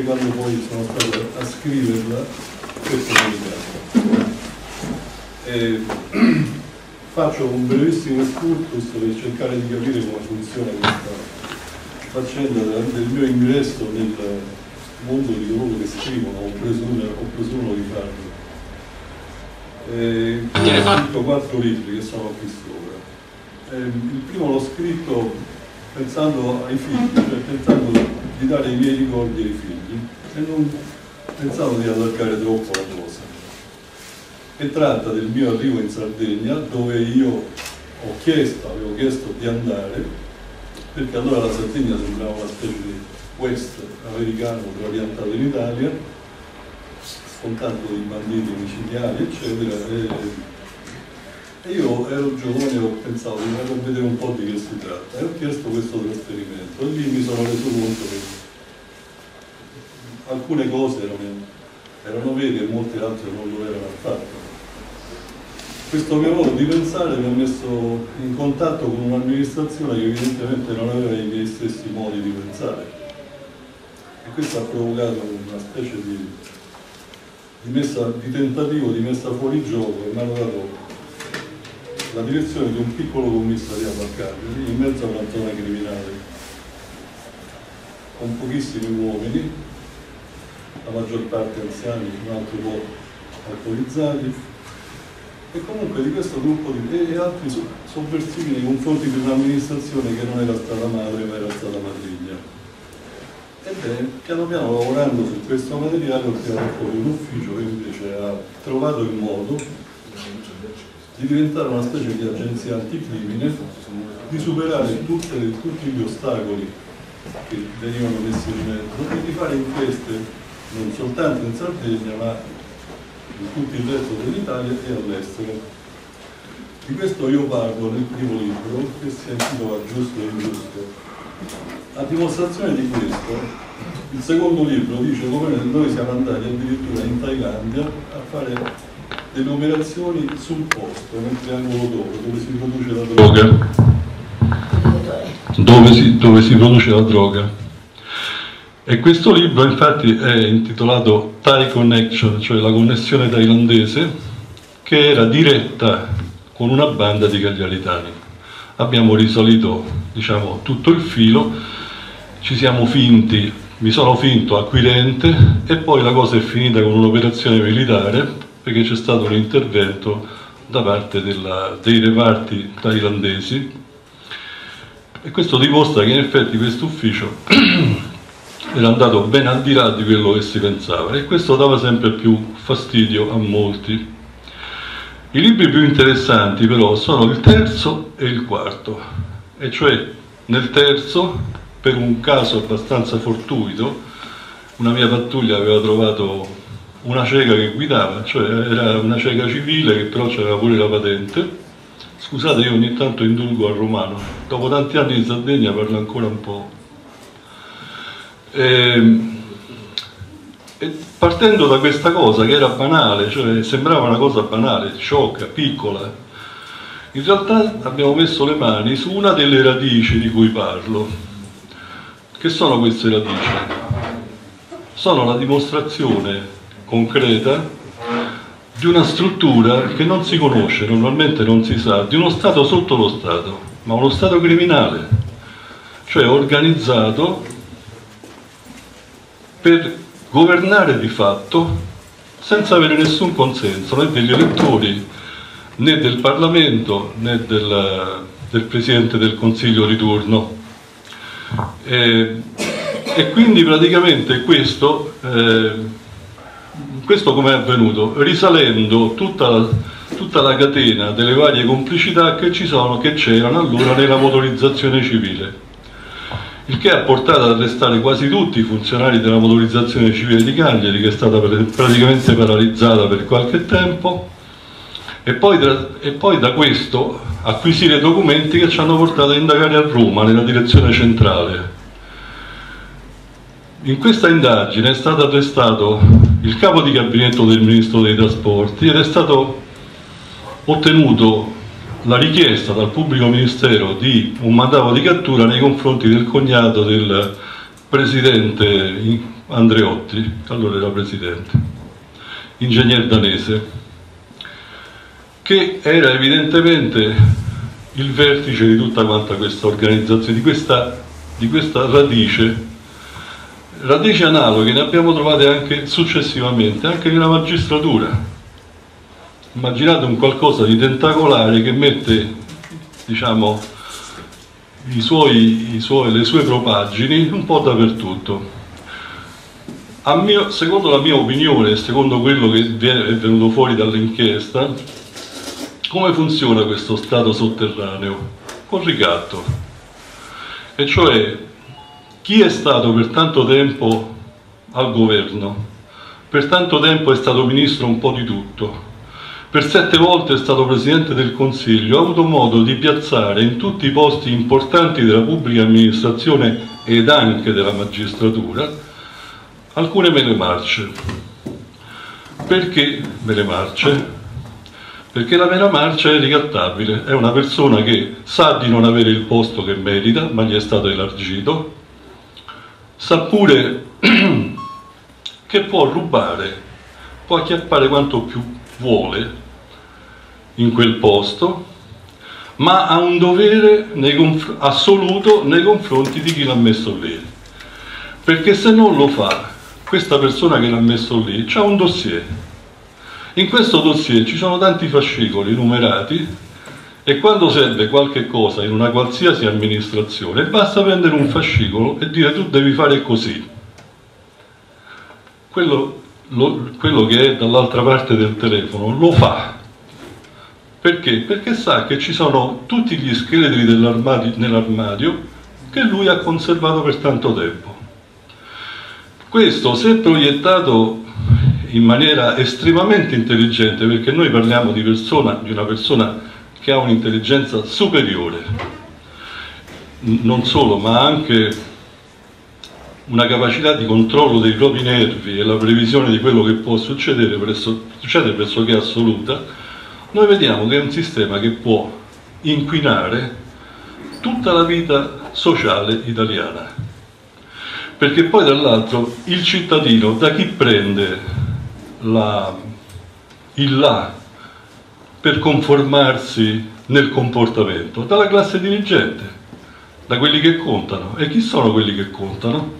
anche quando poi sono stato a scriverla, questo è il caso. faccio un brevissimo excursus per cercare di capire come funziona questa faccenda del mio ingresso nel mondo di coloro che scrivono, ho presumo, ho presumo di farlo. Eh, ho scritto quattro libri che sono qui sopra. Eh, il primo l'ho scritto pensando ai figli, cioè pensando di dare i miei ricordi ai figli e non pensavo di allargare troppo la cosa. E tratta del mio arrivo in Sardegna dove io ho chiesto, avevo chiesto di andare perché allora la Sardegna sembrava una specie di west americano trapiantato in Italia con tanto di banditi micidiali eccetera e, e io ero giovane e ho pensato di a vedere un po' di che si tratta. E ho chiesto questo trasferimento. E lì mi sono reso conto che alcune cose erano, erano vere e molte altre non lo erano affatto. Questo mio modo di pensare mi ha messo in contatto con un'amministrazione che evidentemente non aveva i miei stessi modi di pensare. E questo ha provocato una specie di, di, messa, di tentativo di messa fuori gioco e mi hanno dato la direzione di un piccolo commissariato a Cagliari in mezzo a una zona criminale con pochissimi uomini la maggior parte anziani, un altro po' alcolizzati e comunque di questo gruppo di, e altri sovversivi nei confronti di un'amministrazione che non era stata madre ma era stata madriglia. Ebbene, piano piano lavorando su questo materiale ho tirato fuori un ufficio che invece ha trovato il modo di diventare una specie di agenzia anticrimine, di superare tutte, tutti gli ostacoli che venivano messi in mezzo e di fare inchieste non soltanto in Sardegna ma in tutto il resto dell'Italia e all'estero. Di questo io parlo nel primo libro che si intitola Giusto e Ingiusto. A dimostrazione di questo, il secondo libro dice come noi siamo andati addirittura in Thailandia a fare delle operazioni sul posto, nel triangolo d'oro, dove si produce la droga. Dove si, dove si produce la droga. E questo libro infatti è intitolato Thai Connection, cioè la connessione thailandese, che era diretta con una banda di cagliaritani. Abbiamo risalito diciamo, tutto il filo, ci siamo finti, mi sono finto acquirente e poi la cosa è finita con un'operazione militare perché c'è stato un intervento da parte della, dei reparti thailandesi. E questo dimostra che in effetti questo ufficio era andato ben al di là di quello che si pensava. E questo dava sempre più fastidio a molti. I libri più interessanti però sono il terzo e il quarto, e cioè nel terzo, per un caso abbastanza fortuito, una mia pattuglia aveva trovato una cieca che guidava, cioè era una cieca civile che però aveva pure la patente. Scusate, io ogni tanto indulgo al romano, dopo tanti anni in Sardegna parlo ancora un po' E, ehm, e partendo da questa cosa che era banale, cioè sembrava una cosa banale, sciocca, piccola, in realtà abbiamo messo le mani su una delle radici di cui parlo. Che sono queste radici? Sono la dimostrazione concreta di una struttura che non si conosce, normalmente non si sa, di uno Stato sotto lo Stato, ma uno Stato criminale, cioè organizzato per governare di fatto senza avere nessun consenso né degli elettori né del Parlamento né del, del Presidente del Consiglio di turno. E, e quindi praticamente questo, eh, questo come è avvenuto? Risalendo tutta la, tutta la catena delle varie complicità che ci sono, che c'erano allora nella motorizzazione civile il che ha portato ad arrestare quasi tutti i funzionari della motorizzazione civile di Cagliari che è stata praticamente paralizzata per qualche tempo e poi, e poi da questo acquisire documenti che ci hanno portato a indagare a Roma nella direzione centrale. In questa indagine è stato arrestato il capo di gabinetto del ministro dei trasporti ed è stato ottenuto la richiesta dal pubblico ministero di un mandato di cattura nei confronti del cognato del, presidente Andreotti, allora era presidente, ingegner danese, che era evidentemente il vertice di tutta questa organizzazione, di questa, di questa radice, radici analoghe ne abbiamo trovate anche successivamente, anche nella magistratura. Immaginate un qualcosa di tentacolare che mette, diciamo, suoi, suoi, le sue propaggini un po' dappertutto. Mio, secondo la mia opinione, secondo quello che è venuto fuori dall'inchiesta, come funziona questo stato sotterraneo? Con ricatto. E cioè, chi è stato per tanto tempo al governo, per tanto tempo è stato ministro un po' di tutto, per sette volte è stato Presidente del Consiglio, ha avuto modo di piazzare in tutti i posti importanti della pubblica amministrazione ed anche della magistratura alcune mele marce. Perché mele marce? Perché la mela marcia è ricattabile, è una persona che sa di non avere il posto che merita, ma gli è stato elargito, sa pure che può rubare, può acchiappare quanto più vuole in quel posto, ma ha un dovere nei assoluto nei confronti di chi l'ha messo lì. Perché se non lo fa, questa persona che l'ha messo lì ha un dossier. In questo dossier ci sono tanti fascicoli numerati e quando serve qualche cosa in una qualsiasi amministrazione basta prendere un fascicolo e dire tu devi fare così. Quello, lo, quello che è dall'altra parte del telefono lo fa perché? Perché sa che ci sono tutti gli scheletri nell'armadio che lui ha conservato per tanto tempo. Questo se proiettato in maniera estremamente intelligente, perché noi parliamo di, persona, di una persona che ha un'intelligenza superiore, non solo, ma anche una capacità di controllo dei propri nervi e la previsione di quello che può succedere, presso, succede pressoché assoluta, noi vediamo che è un sistema che può inquinare tutta la vita sociale italiana. Perché poi dall'altro il cittadino da chi prende la, il là per conformarsi nel comportamento? Dalla classe dirigente, da quelli che contano. E chi sono quelli che contano?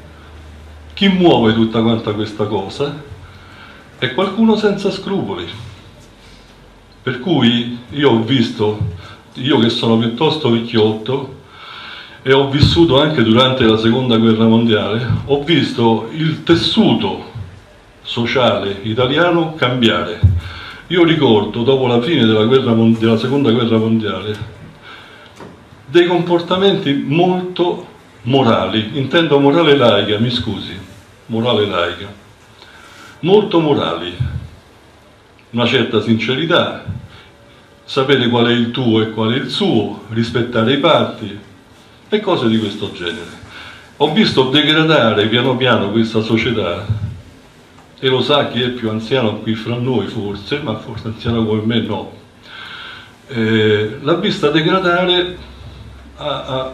Chi muove tutta quanta questa cosa? È qualcuno senza scrupoli per cui io ho visto, io che sono piuttosto vecchiotto e ho vissuto anche durante la seconda guerra mondiale, ho visto il tessuto sociale italiano cambiare. Io ricordo, dopo la fine della, guerra, della seconda guerra mondiale, dei comportamenti molto morali, intendo morale laica, mi scusi, morale laica, molto morali, una certa sincerità, sapere qual è il tuo e qual è il suo, rispettare i patti. E cose di questo genere. Ho visto degradare piano piano questa società e lo sa chi è più anziano qui fra noi forse, ma forse anziano come me no. Eh, l'ha vista degradare a, a,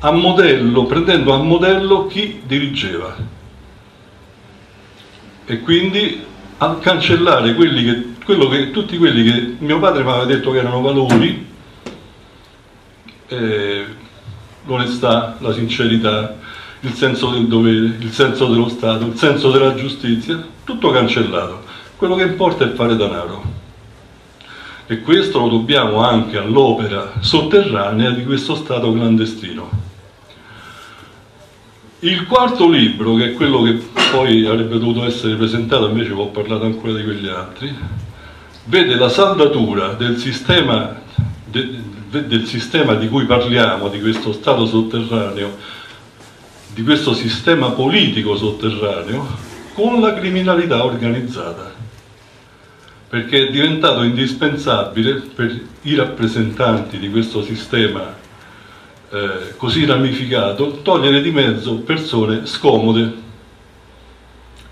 a modello, prendendo a modello chi dirigeva. E quindi a cancellare quelli che, che, tutti quelli che mio padre mi aveva detto che erano valori, eh, l'onestà, la sincerità, il senso del dovere, il senso dello Stato, il senso della giustizia, tutto cancellato. Quello che importa è fare denaro. E questo lo dobbiamo anche all'opera sotterranea di questo Stato clandestino. Il quarto libro, che è quello che poi avrebbe dovuto essere presentato, invece ho parlato ancora di quegli altri, vede la saldatura del sistema, de, del sistema di cui parliamo, di questo Stato sotterraneo, di questo sistema politico sotterraneo, con la criminalità organizzata, perché è diventato indispensabile per i rappresentanti di questo sistema eh, così ramificato, togliere di mezzo persone scomode.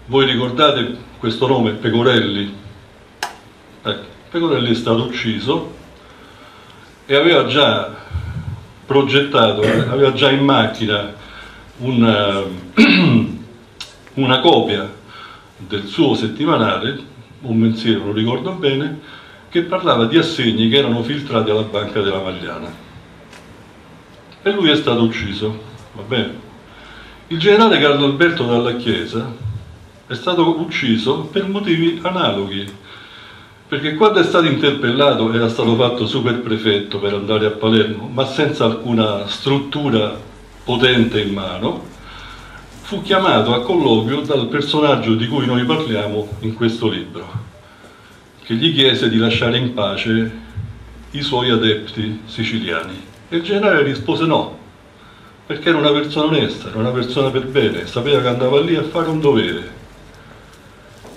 Voi ricordate questo nome, Pecorelli? Ecco, Pecorelli è stato ucciso e aveva già progettato, aveva già in macchina una, una copia del suo settimanale, un mensile, non ricordo bene, che parlava di assegni che erano filtrati alla Banca della Magliana. E lui è stato ucciso, va bene? Il generale Carlo Alberto Dalla Chiesa è stato ucciso per motivi analoghi, perché quando è stato interpellato era stato fatto super prefetto per andare a Palermo, ma senza alcuna struttura potente in mano, fu chiamato a colloquio dal personaggio di cui noi parliamo in questo libro che gli chiese di lasciare in pace i suoi adepti siciliani. E il generale rispose no, perché era una persona onesta, era una persona per bene, sapeva che andava lì a fare un dovere.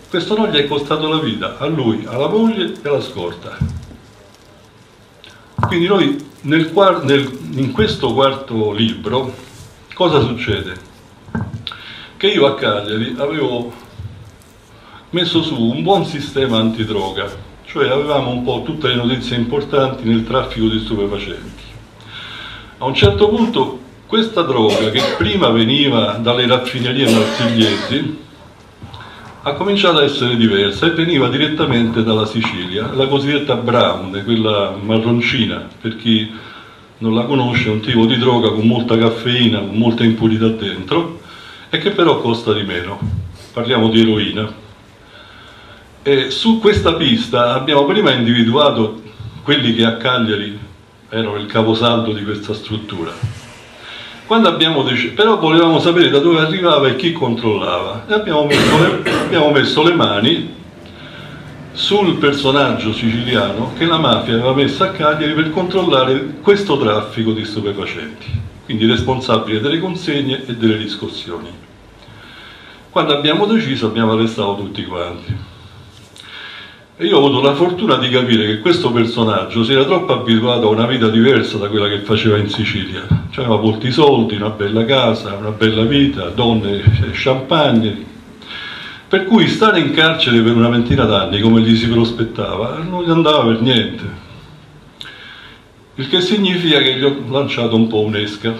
Questo non gli è costato la vita, a lui, alla moglie e alla scorta. Quindi noi nel, nel, in questo quarto libro cosa succede? Che io a Cagliari avevo messo su un buon sistema antidroga, cioè avevamo un po' tutte le notizie importanti nel traffico di stupefacenti. A un certo punto questa droga che prima veniva dalle raffinerie marsigliesi ha cominciato a essere diversa e veniva direttamente dalla Sicilia, la cosiddetta brown, quella marroncina, per chi non la conosce, è un tipo di droga con molta caffeina, con molta impurità dentro e che però costa di meno. Parliamo di eroina. E su questa pista abbiamo prima individuato quelli che a Cagliari erano il caposaldo di questa struttura. Quando abbiamo deciso, però volevamo sapere da dove arrivava e chi controllava e abbiamo messo le, abbiamo messo le mani sul personaggio siciliano che la mafia aveva messo a Cagliari per controllare questo traffico di stupefacenti, quindi responsabile delle consegne e delle riscossioni. Quando abbiamo deciso abbiamo arrestato tutti quanti. E io ho avuto la fortuna di capire che questo personaggio si era troppo abituato a una vita diversa da quella che faceva in Sicilia. Cioè aveva molti soldi, una bella casa, una bella vita, donne, champagne. Per cui stare in carcere per una ventina d'anni, come gli si prospettava, non gli andava per niente. Il che significa che gli ho lanciato un po' un'esca.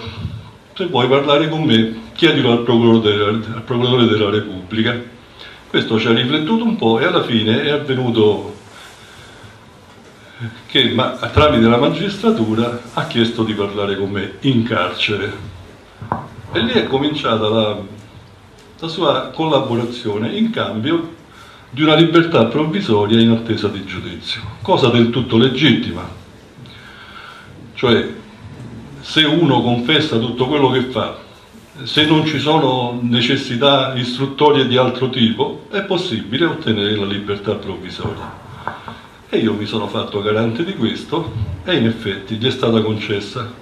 Se vuoi parlare con me, chiedilo al procuratore, al procuratore della Repubblica questo ci ha riflettuto un po' e alla fine è avvenuto che ma, tramite la magistratura ha chiesto di parlare con me in carcere. E lì è cominciata la, la sua collaborazione in cambio di una libertà provvisoria in attesa di giudizio, cosa del tutto legittima. Cioè, se uno confessa tutto quello che fa se non ci sono necessità istruttorie di altro tipo, è possibile ottenere la libertà provvisoria. E io mi sono fatto garante di questo e in effetti gli è stata concessa.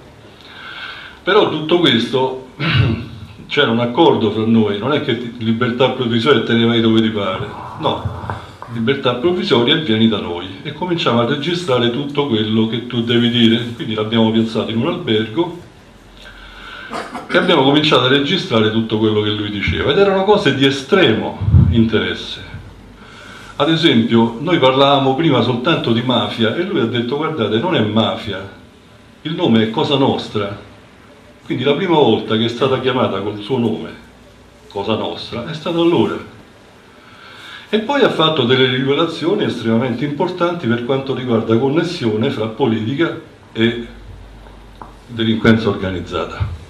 Però tutto questo c'era un accordo fra noi, non è che libertà provvisoria te ne vai dove ti pare, no, libertà provvisoria vieni da noi e cominciamo a registrare tutto quello che tu devi dire, quindi l'abbiamo piazzato in un albergo e abbiamo cominciato a registrare tutto quello che lui diceva ed erano cose di estremo interesse. Ad esempio, noi parlavamo prima soltanto di mafia e lui ha detto guardate, non è mafia, il nome è Cosa Nostra. Quindi la prima volta che è stata chiamata col suo nome, Cosa Nostra, è stata allora. E poi ha fatto delle rivelazioni estremamente importanti per quanto riguarda connessione fra politica e delinquenza organizzata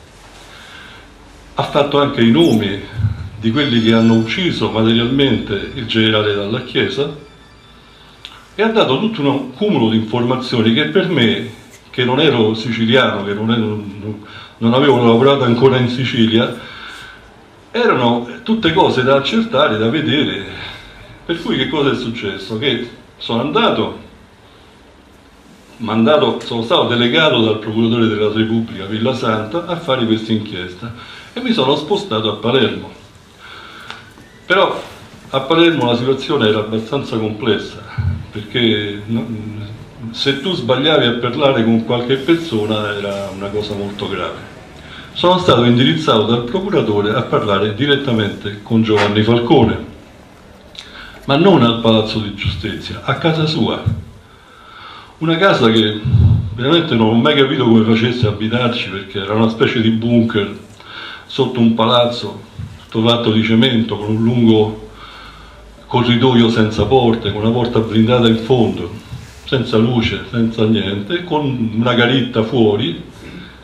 ha fatto anche i nomi di quelli che hanno ucciso materialmente il generale dalla Chiesa e ha dato tutto un cumulo di informazioni che per me, che non ero siciliano, che non, ero, non avevo lavorato ancora in Sicilia, erano tutte cose da accertare, da vedere. Per cui che cosa è successo? Che sono andato, mandato, sono stato delegato dal procuratore della Repubblica Villa Santa a fare questa inchiesta e mi sono spostato a Palermo. Però a Palermo la situazione era abbastanza complessa, perché se tu sbagliavi a parlare con qualche persona era una cosa molto grave. Sono stato indirizzato dal procuratore a parlare direttamente con Giovanni Falcone, ma non al Palazzo di Giustizia, a casa sua. Una casa che veramente non ho mai capito come facesse a abitarci perché era una specie di bunker sotto un palazzo tutto fatto di cemento con un lungo corridoio senza porte, con una porta blindata in fondo, senza luce, senza niente, con una garitta fuori,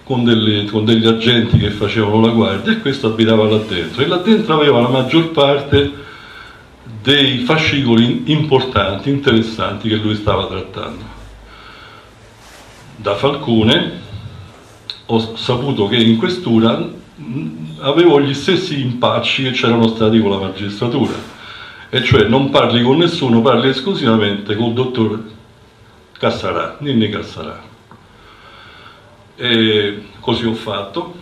con, delle, con degli agenti che facevano la guardia e questo abitava là dentro. E là dentro aveva la maggior parte dei fascicoli importanti, interessanti che lui stava trattando. Da Falcone ho saputo che in questura avevo gli stessi impacci che c'erano stati con la magistratura, e cioè non parli con nessuno, parli esclusivamente col dottor Cassarà, Ninni Cassarà. E così ho fatto,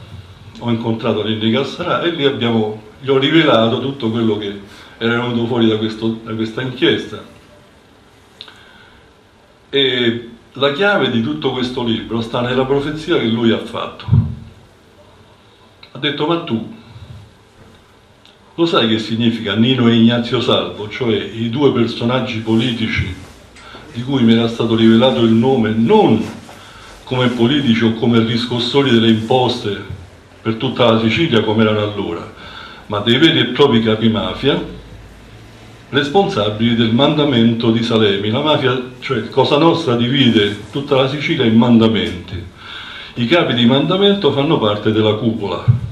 ho incontrato Ninni Cassarà e lì abbiamo, gli ho rivelato tutto quello che era venuto fuori da, questo, da questa inchiesta. E la chiave di tutto questo libro sta nella profezia che lui ha fatto. Ha detto, ma tu lo sai che significa Nino e Ignazio Salvo, cioè i due personaggi politici di cui mi era stato rivelato il nome non come politici o come riscossori delle imposte per tutta la Sicilia come erano allora, ma dei veri e propri capi mafia responsabili del mandamento di Salemi. La mafia, cioè Cosa Nostra, divide tutta la Sicilia in mandamenti. I capi di mandamento fanno parte della cupola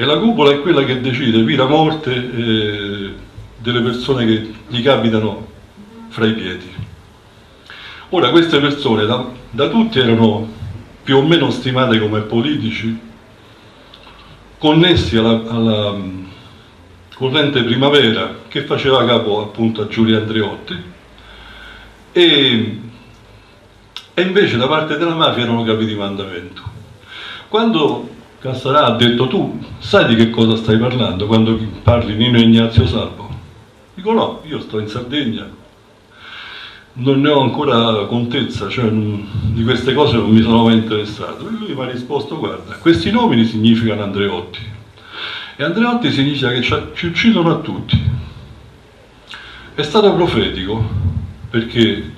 e la cupola è quella che decide vita morte eh, delle persone che gli capitano fra i piedi. Ora queste persone da, da tutti erano più o meno stimate come politici, connessi alla, alla corrente primavera che faceva capo appunto a Giulio Andreotti e, e invece da parte della mafia erano capi di mandamento. Quando Cassarà ha detto tu sai di che cosa stai parlando quando parli Nino Ignazio Salvo? Dico no, io sto in Sardegna, non ne ho ancora contezza, cioè di queste cose non mi sono mai interessato. E lui mi ha risposto guarda, questi nomi significano Andreotti e Andreotti significa che ci uccidono a tutti. È stato profetico perché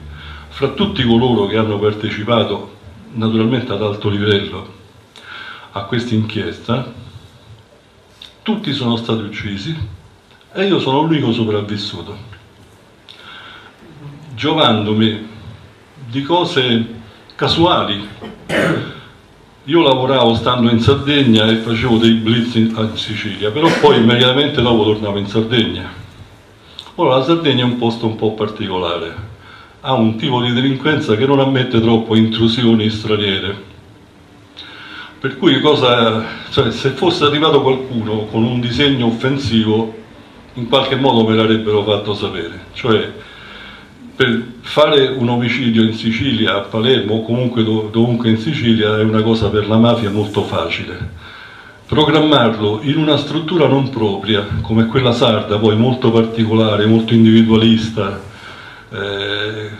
fra tutti coloro che hanno partecipato, naturalmente ad alto livello, a questa inchiesta, tutti sono stati uccisi e io sono l'unico sopravvissuto, giovandomi di cose casuali io lavoravo stando in Sardegna e facevo dei blitz in, in Sicilia, però poi immediatamente dopo tornavo in Sardegna. Ora la Sardegna è un posto un po' particolare, ha un tipo di delinquenza che non ammette troppo intrusioni straniere. Per cui cosa, cioè, se fosse arrivato qualcuno con un disegno offensivo, in qualche modo me l'avrebbero fatto sapere. Cioè, per fare un omicidio in Sicilia, a Palermo o comunque dovunque in Sicilia è una cosa per la mafia molto facile. Programmarlo in una struttura non propria, come quella sarda, poi molto particolare, molto individualista, eh,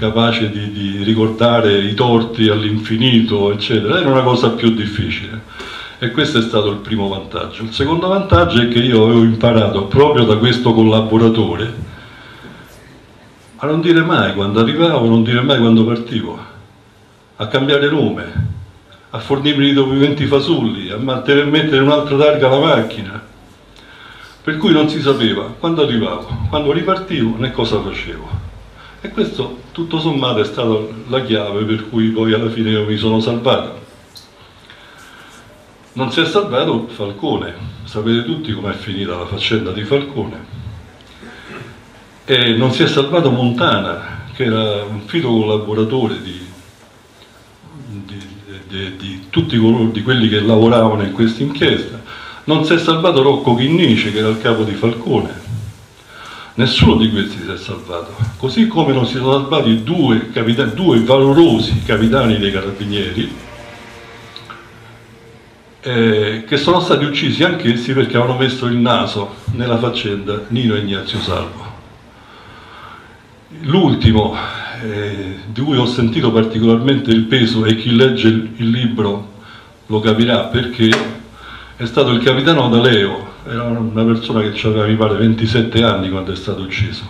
capace di, di ricordare i torti all'infinito, eccetera, era una cosa più difficile. E questo è stato il primo vantaggio. Il secondo vantaggio è che io avevo imparato proprio da questo collaboratore a non dire mai quando arrivavo, non dire mai quando partivo, a cambiare nome, a fornirmi i documenti fasulli, a mettere un'altra targa alla macchina. Per cui non si sapeva quando arrivavo, quando ripartivo né cosa facevo. E questo tutto sommato è stata la chiave per cui poi alla fine io mi sono salvato. Non si è salvato Falcone, sapete tutti com'è finita la faccenda di Falcone e non si è salvato Montana, che era un fido collaboratore di, di, di, di tutti coloro, di quelli che lavoravano in questa inchiesta. Non si è salvato Rocco Chinnice, che era il capo di Falcone. Nessuno di questi si è salvato. Così come non si sono salvati due, capitani, due valorosi capitani dei carabinieri, eh, che sono stati uccisi anch'essi perché avevano messo il naso nella faccenda Nino Ignazio Salvo. L'ultimo, eh, di cui ho sentito particolarmente il peso e chi legge il libro lo capirà perché è stato il capitano D'Aleo, era una persona che aveva mi pare 27 anni quando è stato ucciso.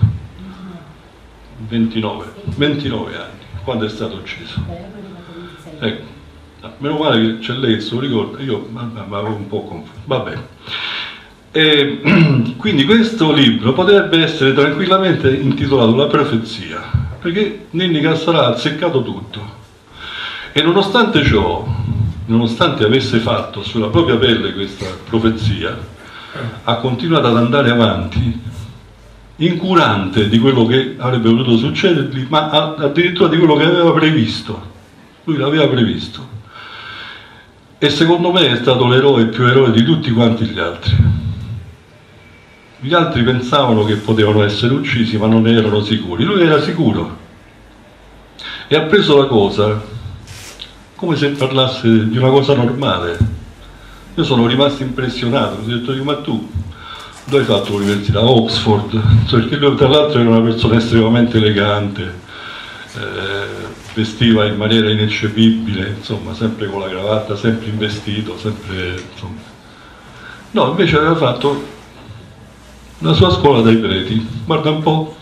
29, 29 anni quando è stato ucciso. Ecco. No, meno male che c'è lei, se lo ricordo, io mi avevo un po' confuso. Vabbè. E, quindi questo libro potrebbe essere tranquillamente intitolato La profezia, perché Ninni Cassarà ha azzeccato tutto. E nonostante ciò, nonostante avesse fatto sulla propria pelle questa profezia, ha continuato ad andare avanti incurante di quello che avrebbe potuto succedergli, ma addirittura di quello che aveva previsto. Lui l'aveva previsto. E secondo me è stato l'eroe più eroe di tutti quanti gli altri. Gli altri pensavano che potevano essere uccisi, ma non ne erano sicuri. Lui era sicuro. E ha preso la cosa come se parlasse di una cosa normale. Io sono rimasto impressionato, ho detto, ma tu dove hai fatto l'università? Oxford, perché lui tra l'altro era una persona estremamente elegante, eh, vestiva in maniera ineccepibile, insomma, sempre con la cravatta, sempre investito, sempre, insomma. No, invece aveva fatto la sua scuola dai preti, guarda un po',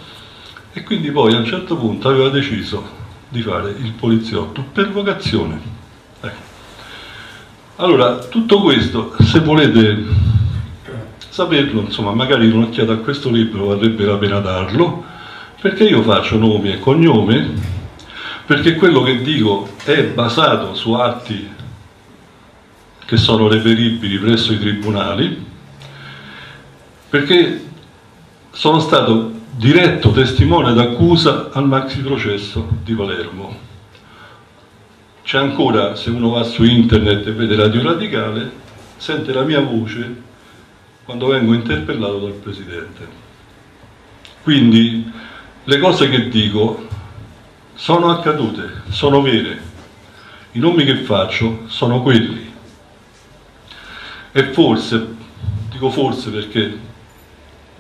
e quindi poi a un certo punto aveva deciso di fare il poliziotto per vocazione. Ecco. Allora, tutto questo, se volete saperlo, insomma, magari un'occhiata a questo libro varrebbe la pena darlo, perché io faccio nomi e cognomi, perché quello che dico è basato su atti che sono reperibili presso i tribunali, perché sono stato diretto testimone d'accusa al maxi processo di Palermo. C'è ancora, se uno va su internet e vede Radio Radicale, sente la mia voce quando vengo interpellato dal Presidente. Quindi le cose che dico sono accadute, sono vere, i nomi che faccio sono quelli. E forse, dico forse perché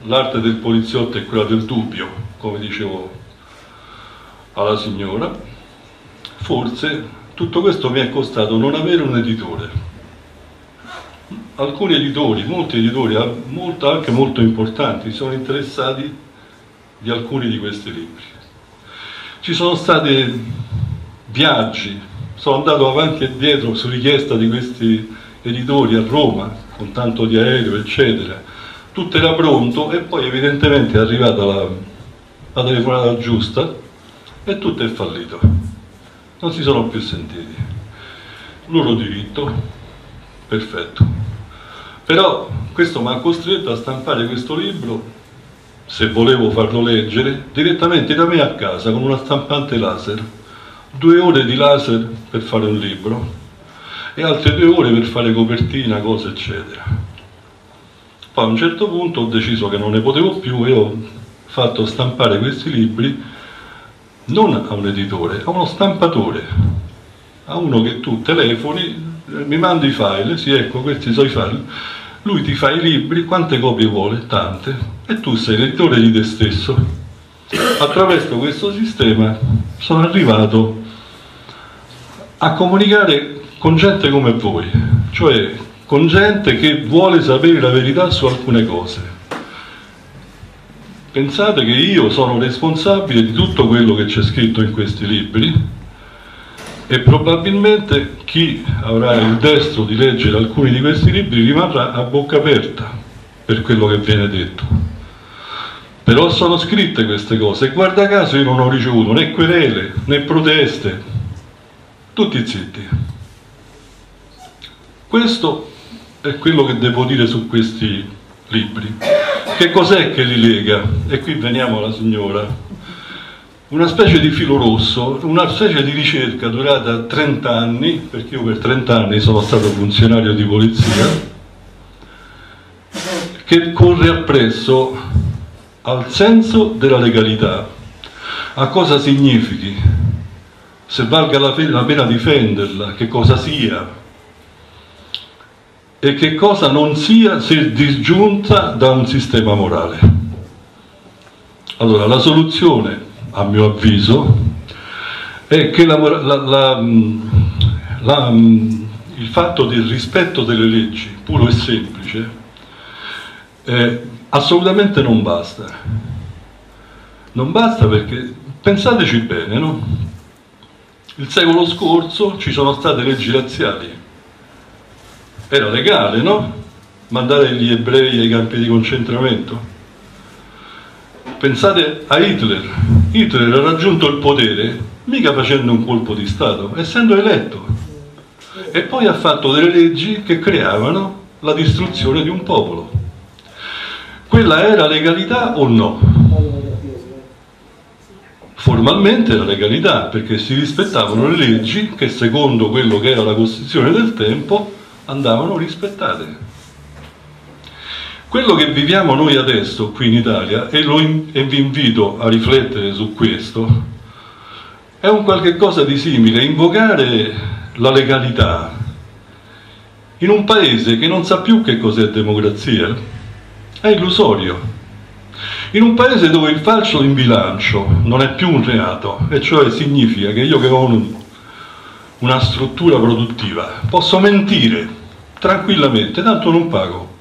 l'arte del poliziotto è quella del dubbio, come dicevo alla signora, forse tutto questo mi è costato non avere un editore alcuni editori, molti editori, molto, anche molto importanti, sono interessati di alcuni di questi libri. Ci sono stati viaggi, sono andato avanti e dietro su richiesta di questi editori a Roma, con tanto di aereo, eccetera. Tutto era pronto e poi evidentemente è arrivata la, la telefonata giusta e tutto è fallito. Non si sono più sentiti. Loro diritto, perfetto. Però questo mi ha costretto a stampare questo libro, se volevo farlo leggere, direttamente da me a casa con una stampante laser. Due ore di laser per fare un libro e altre due ore per fare copertina, cose eccetera. Poi a un certo punto ho deciso che non ne potevo più e ho fatto stampare questi libri non a un editore, a uno stampatore, a uno che tu telefoni, mi mandi i file, sì ecco questi sono i file, lui ti fa i libri, quante copie vuole? Tante, e tu sei lettore di te stesso. Attraverso questo sistema sono arrivato a comunicare con gente come voi, cioè con gente che vuole sapere la verità su alcune cose. Pensate che io sono responsabile di tutto quello che c'è scritto in questi libri e probabilmente chi avrà il destro di leggere alcuni di questi libri rimarrà a bocca aperta per quello che viene detto. Però sono scritte queste cose e guarda caso io non ho ricevuto né querele né proteste, tutti zitti. Questo è quello che devo dire su questi libri. Che cos'è che li lega? E qui veniamo alla signora una specie di filo rosso, una specie di ricerca durata 30 anni, perché io per 30 anni sono stato funzionario di polizia, che corre appresso al senso della legalità, a cosa significhi, se valga la pena difenderla, che cosa sia e che cosa non sia se disgiunta da un sistema morale. Allora, la soluzione a mio avviso, è che la, la, la, il fatto del rispetto delle leggi, puro e semplice, eh, assolutamente non basta. Non basta perché, pensateci bene, no? Il secolo scorso ci sono state leggi razziali. Era legale, no? Mandare gli ebrei ai campi di concentramento. Pensate a Hitler. Hitler ha raggiunto il potere mica facendo un colpo di Stato, essendo eletto. E poi ha fatto delle leggi che creavano la distruzione di un popolo. Quella era legalità o no? Formalmente era legalità perché si rispettavano le leggi che secondo quello che era la Costituzione del tempo andavano rispettate. Quello che viviamo noi adesso qui in Italia, e, in, e vi invito a riflettere su questo, è un qualche cosa di simile, invocare la legalità in un paese che non sa più che cos'è democrazia, è illusorio in un paese dove il falso in bilancio non è più un reato, e cioè significa che io che ho un, una struttura produttiva posso mentire tranquillamente, tanto non pago.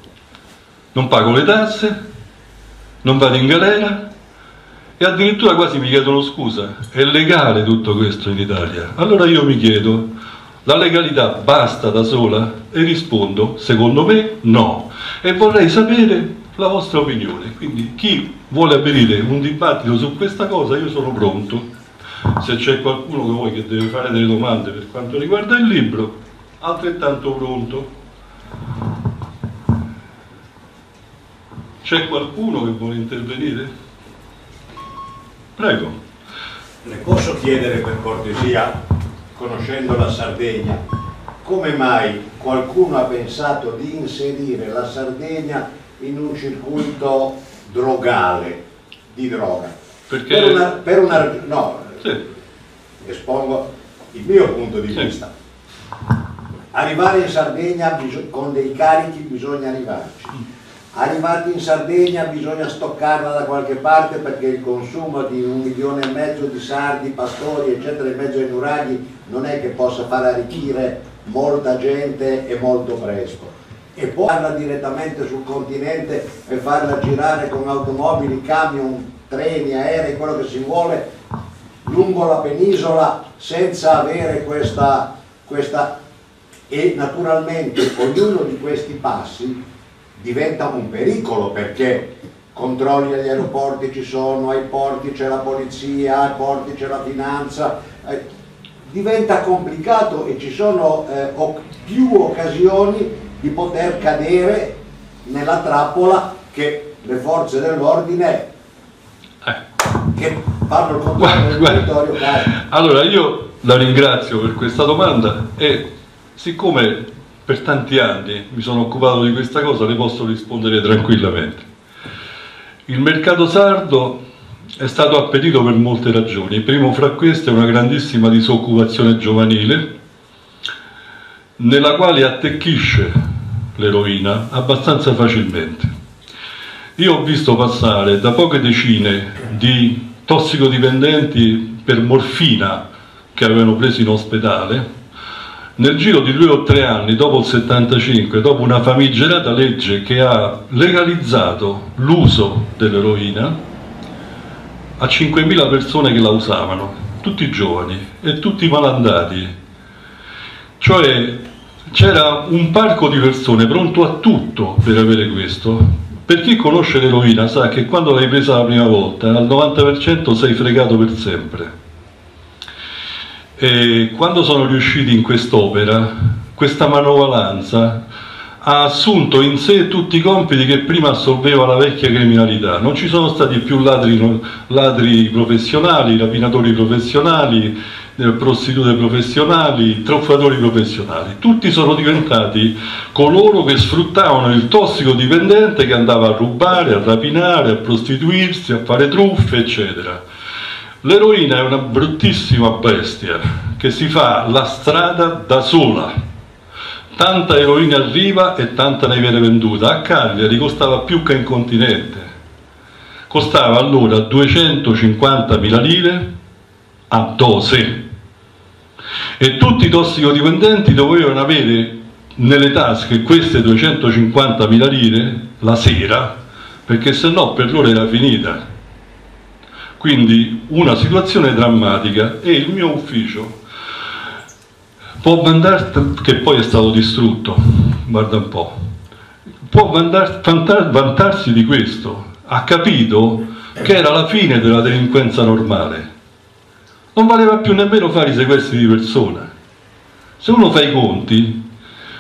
Non pago le tasse, non vado in galera e addirittura quasi mi chiedono scusa. È legale tutto questo in Italia? Allora io mi chiedo, la legalità basta da sola? E rispondo, secondo me no. E vorrei sapere la vostra opinione. Quindi chi vuole aprire un dibattito su questa cosa io sono pronto. Se c'è qualcuno che vuoi che deve fare delle domande per quanto riguarda il libro, altrettanto pronto. C'è qualcuno che vuole intervenire? Prego. Le posso chiedere per cortesia, conoscendo la Sardegna, come mai qualcuno ha pensato di inserire la Sardegna in un circuito drogale di droga. Perché... Per una, per una no, sì. espongo il mio punto di sì. vista. Arrivare in Sardegna con dei carichi bisogna arrivarci. Arrivati in Sardegna bisogna stoccarla da qualche parte perché il consumo di un milione e mezzo di sardi, pastori, eccetera, in mezzo ai nuraghi non è che possa far arricchire molta gente e molto presto e poi farla direttamente sul continente e farla girare con automobili, camion, treni, aerei, quello che si vuole, lungo la penisola senza avere questa, questa... e naturalmente ognuno di questi passi diventa un pericolo perché controlli agli aeroporti ci sono, ai porti c'è la polizia, ai porti c'è la finanza, eh, diventa complicato e ci sono eh, più occasioni di poter cadere nella trappola che le forze dell'ordine eh. che fanno il controllo del territorio Allora io la ringrazio per questa domanda e siccome per tanti anni mi sono occupato di questa cosa le posso rispondere tranquillamente. Il mercato sardo è stato appetito per molte ragioni. Primo fra queste è una grandissima disoccupazione giovanile nella quale attecchisce l'eroina abbastanza facilmente. Io ho visto passare da poche decine di tossicodipendenti per morfina che avevano preso in ospedale, nel giro di due o tre anni, dopo il 75, dopo una famigerata legge che ha legalizzato l'uso dell'eroina, a 5.000 persone che la usavano, tutti giovani e tutti malandati, cioè c'era un parco di persone pronto a tutto per avere questo. Per chi conosce l'eroina sa che quando l'hai presa la prima volta, al 90% sei fregato per sempre. E quando sono riusciti in quest'opera, questa manovalanza ha assunto in sé tutti i compiti che prima assolveva la vecchia criminalità. Non ci sono stati più ladri, ladri professionali, rapinatori professionali, prostitute professionali, truffatori professionali, tutti sono diventati coloro che sfruttavano il tossicodipendente che andava a rubare, a rapinare, a prostituirsi, a fare truffe, eccetera. L'eroina è una bruttissima bestia che si fa la strada da sola. Tanta eroina arriva e tanta ne viene venduta. A Cagliari costava più che in continente. Costava allora 250.000 lire a dose e tutti i tossicodipendenti dovevano avere nelle tasche queste 250.000 lire la sera perché se no per loro era finita quindi una situazione drammatica e il mio ufficio può mandare, che poi è stato distrutto, guarda un po', può mandar, vantarsi di questo, ha capito che era la fine della delinquenza normale. Non valeva più nemmeno fare i sequestri di persona. Se uno fa i conti,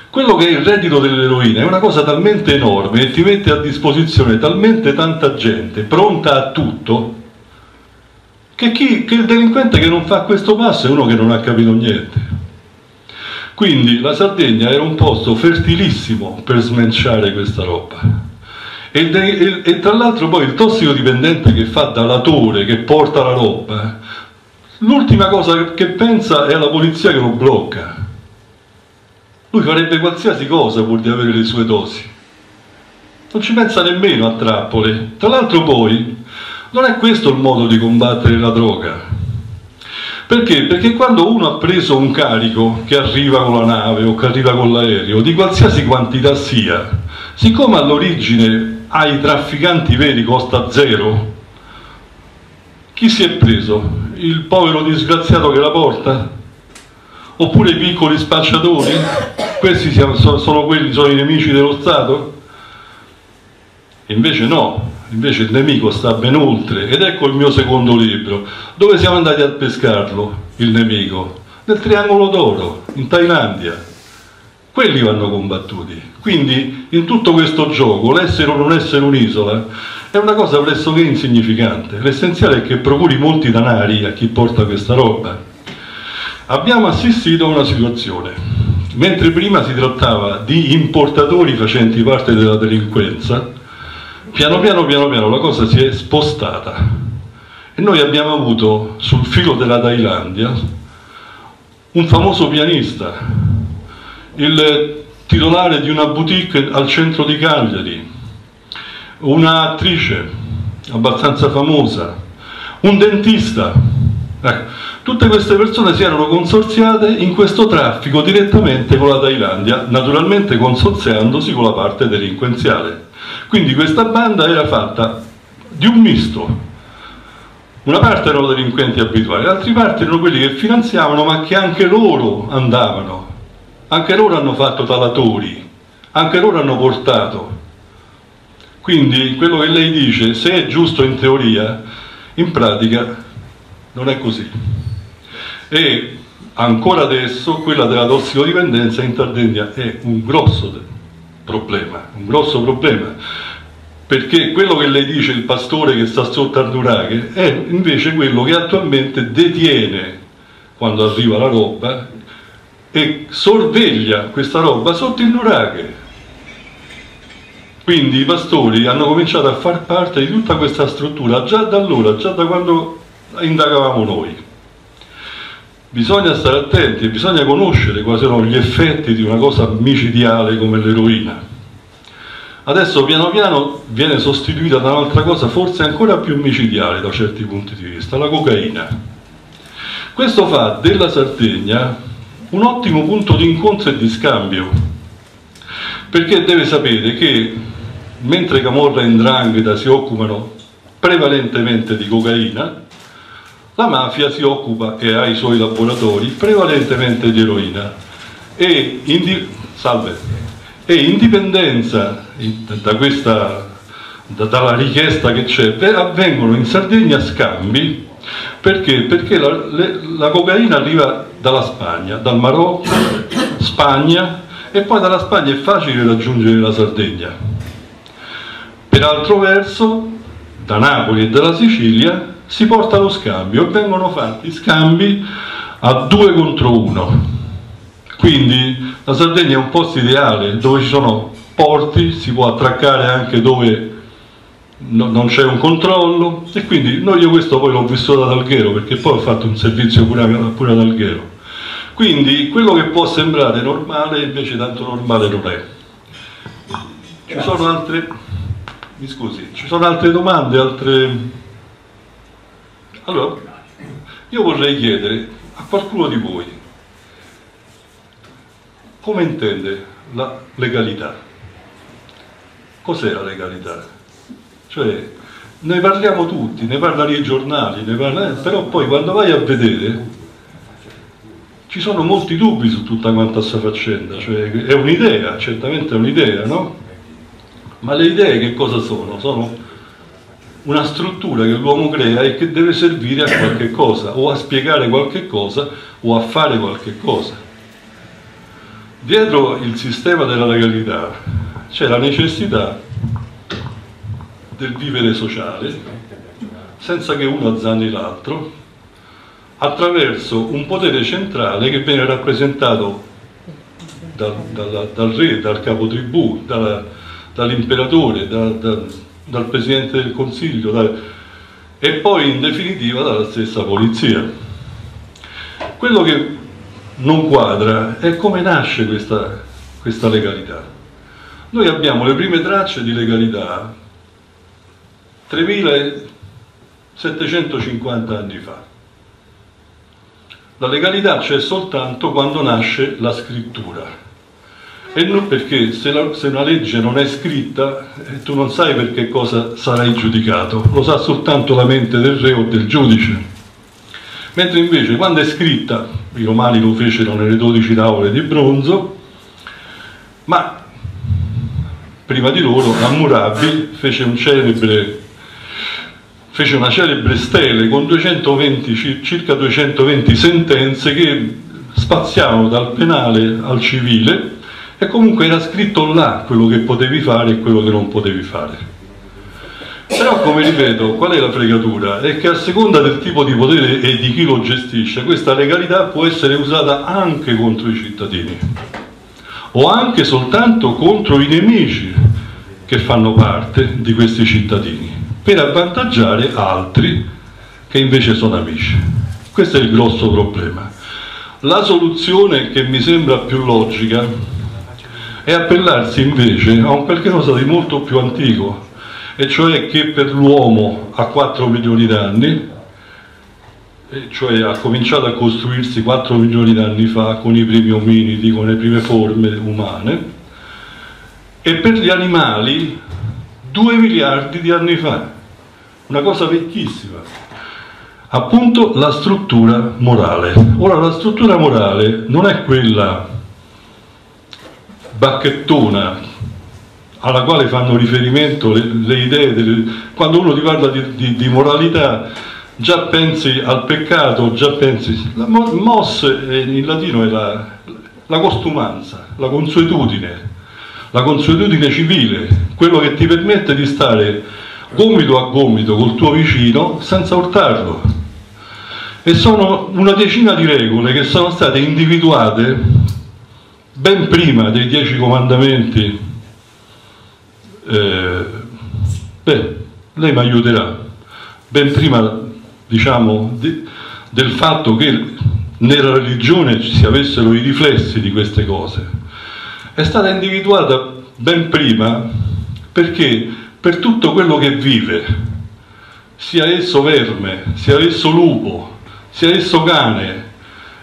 quello che è il reddito dell'eroina è una cosa talmente enorme e ti mette a disposizione talmente tanta gente pronta a tutto che, chi, che il delinquente che non fa questo passo è uno che non ha capito niente. Quindi la Sardegna era un posto fertilissimo per smenciare questa roba. E, e, e tra l'altro poi il tossicodipendente che fa da latore, che porta la roba, l'ultima cosa che pensa è alla polizia che lo blocca. Lui farebbe qualsiasi cosa pur di avere le sue dosi. Non ci pensa nemmeno a trappole. Tra l'altro poi non è questo il modo di combattere la droga. Perché? Perché quando uno ha preso un carico che arriva con la nave o che arriva con l'aereo, di qualsiasi quantità sia, siccome all'origine ai trafficanti veri costa zero, chi si è preso? Il povero disgraziato che la porta? Oppure i piccoli spacciatori? Questi sono, quelli, sono i nemici dello Stato? Invece no, invece il nemico sta ben oltre ed ecco il mio secondo libro. Dove siamo andati a pescarlo, il nemico? Nel Triangolo d'Oro, in Thailandia. Quelli vanno combattuti. Quindi in tutto questo gioco l'essere o non essere un'isola è una cosa pressoché insignificante. L'essenziale è che procuri molti danari a chi porta questa roba. Abbiamo assistito a una situazione. Mentre prima si trattava di importatori facenti parte della delinquenza, piano piano piano piano la cosa si è spostata e noi abbiamo avuto sul filo della Thailandia un famoso pianista, il titolare di una boutique al centro di Cagliari, un'attrice abbastanza famosa, un dentista. Ecco, tutte queste persone si erano consorziate in questo traffico direttamente con la Thailandia, naturalmente consorziandosi con la parte delinquenziale. Quindi questa banda era fatta di un misto. Una parte erano delinquenti abituali, l'altra parte erano quelli che finanziavano ma che anche loro andavano, anche loro hanno fatto talatori, anche loro hanno portato. Quindi quello che lei dice, se è giusto in teoria, in pratica non è così. E ancora adesso quella della tossicodipendenza in Sardegna è un grosso problema, un grosso problema, perché quello che lei dice il pastore che sta sotto al nuraghe è invece quello che attualmente detiene quando arriva la roba e sorveglia questa roba sotto il nuraghe. Quindi i pastori hanno cominciato a far parte di tutta questa struttura già da allora, già da quando indagavamo noi. Bisogna stare attenti bisogna conoscere quali sono gli effetti di una cosa micidiale come l'eroina. Adesso piano piano viene sostituita da un'altra cosa forse ancora più micidiale da certi punti di vista, la cocaina. Questo fa della Sardegna un ottimo punto di incontro e di scambio, perché deve sapere che mentre Camorra e Ndrangheta si occupano prevalentemente di cocaina, la mafia si occupa e ha i suoi laboratori prevalentemente di eroina e, indi salve, e in dipendenza da questa, da, dalla richiesta che c'è avvengono in Sardegna scambi perché? Perché la, le, la cocaina arriva dalla Spagna, dal Marocco, Spagna e poi dalla Spagna è facile raggiungere la Sardegna. Per altro verso, da Napoli e dalla Sicilia si porta lo scambio e vengono fatti scambi a due contro uno. Quindi la Sardegna è un posto ideale dove ci sono porti, si può attraccare anche dove no, non c'è un controllo e quindi no, io questo poi l'ho vissuto ad Alghero perché poi ho fatto un servizio pure, pure ad Alghero. Quindi quello che può sembrare normale invece tanto normale non è. Ci sono altre, mi scusi, ci sono altre domande, altre... Allora, io vorrei chiedere a qualcuno di voi come intende la legalità? Cos'è la legalità? Cioè, ne parliamo tutti, ne parlano i giornali, parla... però poi quando vai a vedere ci sono molti dubbi su tutta quanta questa faccenda, cioè è un'idea, certamente è un'idea, no? Ma le idee che cosa sono? Sono una struttura che l'uomo crea e che deve servire a qualche cosa, o a spiegare qualche cosa, o a fare qualche cosa. Dietro il sistema della legalità c'è la necessità del vivere sociale, senza che uno azzanni l'altro, attraverso un potere centrale che viene rappresentato dal, dal, dal re, dal capotribù, dall'imperatore, da, da, dal presidente del consiglio da, e poi in definitiva dalla stessa polizia. Quello che non quadra è come nasce questa, questa legalità. Noi abbiamo le prime tracce di legalità 3750 anni fa la legalità c'è soltanto quando nasce la scrittura. E non perché se, la, se una legge non è scritta, eh, tu non sai per che cosa sarai giudicato, lo sa soltanto la mente del re o del giudice. Mentre invece quando è scritta, i romani lo fecero nelle 12 tavole di bronzo, ma prima di loro Hammurabi fece un celebre fece una celebre stele con 220, circa 220 sentenze che spaziavano dal penale al civile e comunque era scritto là quello che potevi fare e quello che non potevi fare. Però come ripeto, qual è la fregatura? È che a seconda del tipo di potere e di chi lo gestisce, questa legalità può essere usata anche contro i cittadini o anche soltanto contro i nemici che fanno parte di questi cittadini per avvantaggiare altri che invece sono amici. Questo è il grosso problema. La soluzione che mi sembra più logica è appellarsi invece a un qualcosa di molto più antico, e cioè che per l'uomo a 4 milioni d'anni, cioè ha cominciato a costruirsi 4 milioni d'anni fa con i primi ominidi, con le prime forme umane, e per gli animali 2 miliardi di anni fa una cosa vecchissima, appunto la struttura morale. Ora la struttura morale non è quella bacchettona alla quale fanno riferimento le, le idee, delle, quando uno ti parla di, di, di, moralità già pensi al peccato, già pensi, la mos in latino è la, la costumanza, la consuetudine, la consuetudine civile, quello che ti permette di stare gomito a gomito col tuo vicino senza urtarlo. E sono una decina di regole che sono state individuate ben prima dei dieci comandamenti. Eh, beh, lei mi aiuterà, ben prima diciamo di, del fatto che nella religione si avessero i riflessi di queste cose. È stata individuata ben prima perché per tutto quello che vive, sia esso verme, sia esso lupo, sia esso cane,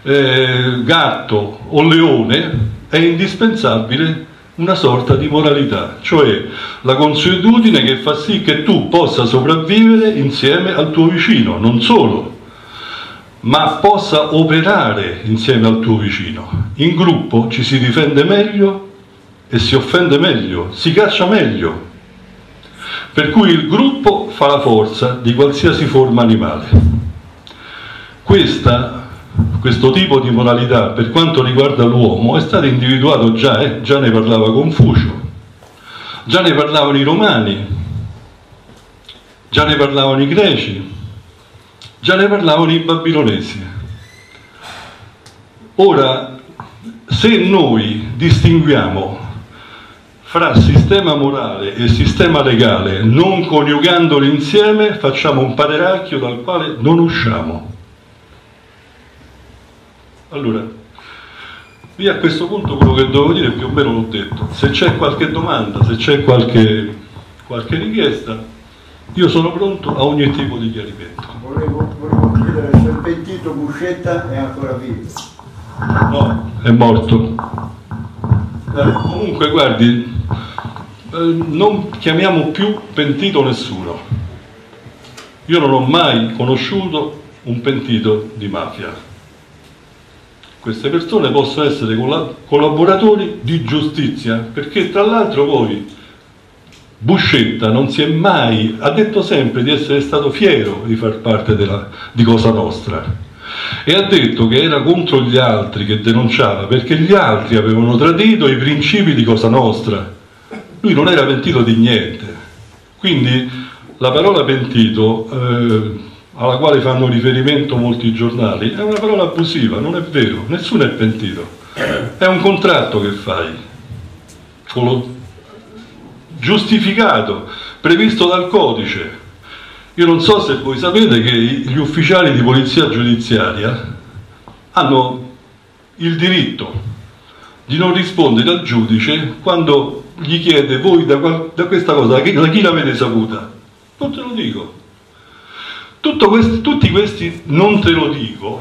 eh, gatto o leone, è indispensabile una sorta di moralità, cioè la consuetudine che fa sì che tu possa sopravvivere insieme al tuo vicino, non solo, ma possa operare insieme al tuo vicino. In gruppo ci si difende meglio e si offende meglio, si caccia meglio, per cui il gruppo fa la forza di qualsiasi forma animale. Questa, questo tipo di moralità per quanto riguarda l'uomo è stato individuato già, eh? già ne parlava Confucio, già ne parlavano i romani, già ne parlavano i greci, già ne parlavano i babilonesi. Ora, se noi distinguiamo fra sistema morale e sistema legale, non coniugandoli insieme, facciamo un paderacchio dal quale non usciamo. Allora, io a questo punto quello che devo dire più o meno l'ho detto. Se c'è qualche domanda, se c'è qualche, qualche, richiesta, io sono pronto a ogni tipo di chiarimento. Volevo, volevo chiedere se il pentito Buscetta è ancora vivo. No, è morto. Eh, comunque, guardi, eh, non chiamiamo più pentito nessuno. Io non ho mai conosciuto un pentito di mafia. Queste persone possono essere collaboratori di giustizia, perché tra l'altro poi Buscetta non si è mai, ha detto sempre di essere stato fiero di far parte della, di Cosa Nostra e ha detto che era contro gli altri che denunciava perché gli altri avevano tradito i principi di Cosa Nostra. Lui non era pentito di niente. Quindi la parola pentito, eh, alla quale fanno riferimento molti giornali, è una parola abusiva, non è vero, nessuno è pentito. È un contratto che fai, giustificato, previsto dal codice. Io non so se voi sapete che gli ufficiali di polizia giudiziaria hanno il diritto di non rispondere al giudice quando gli chiede voi da, da questa cosa, da chi, da chi l'avete saputa? Non te lo dico. Questo, tutti questi non te lo dico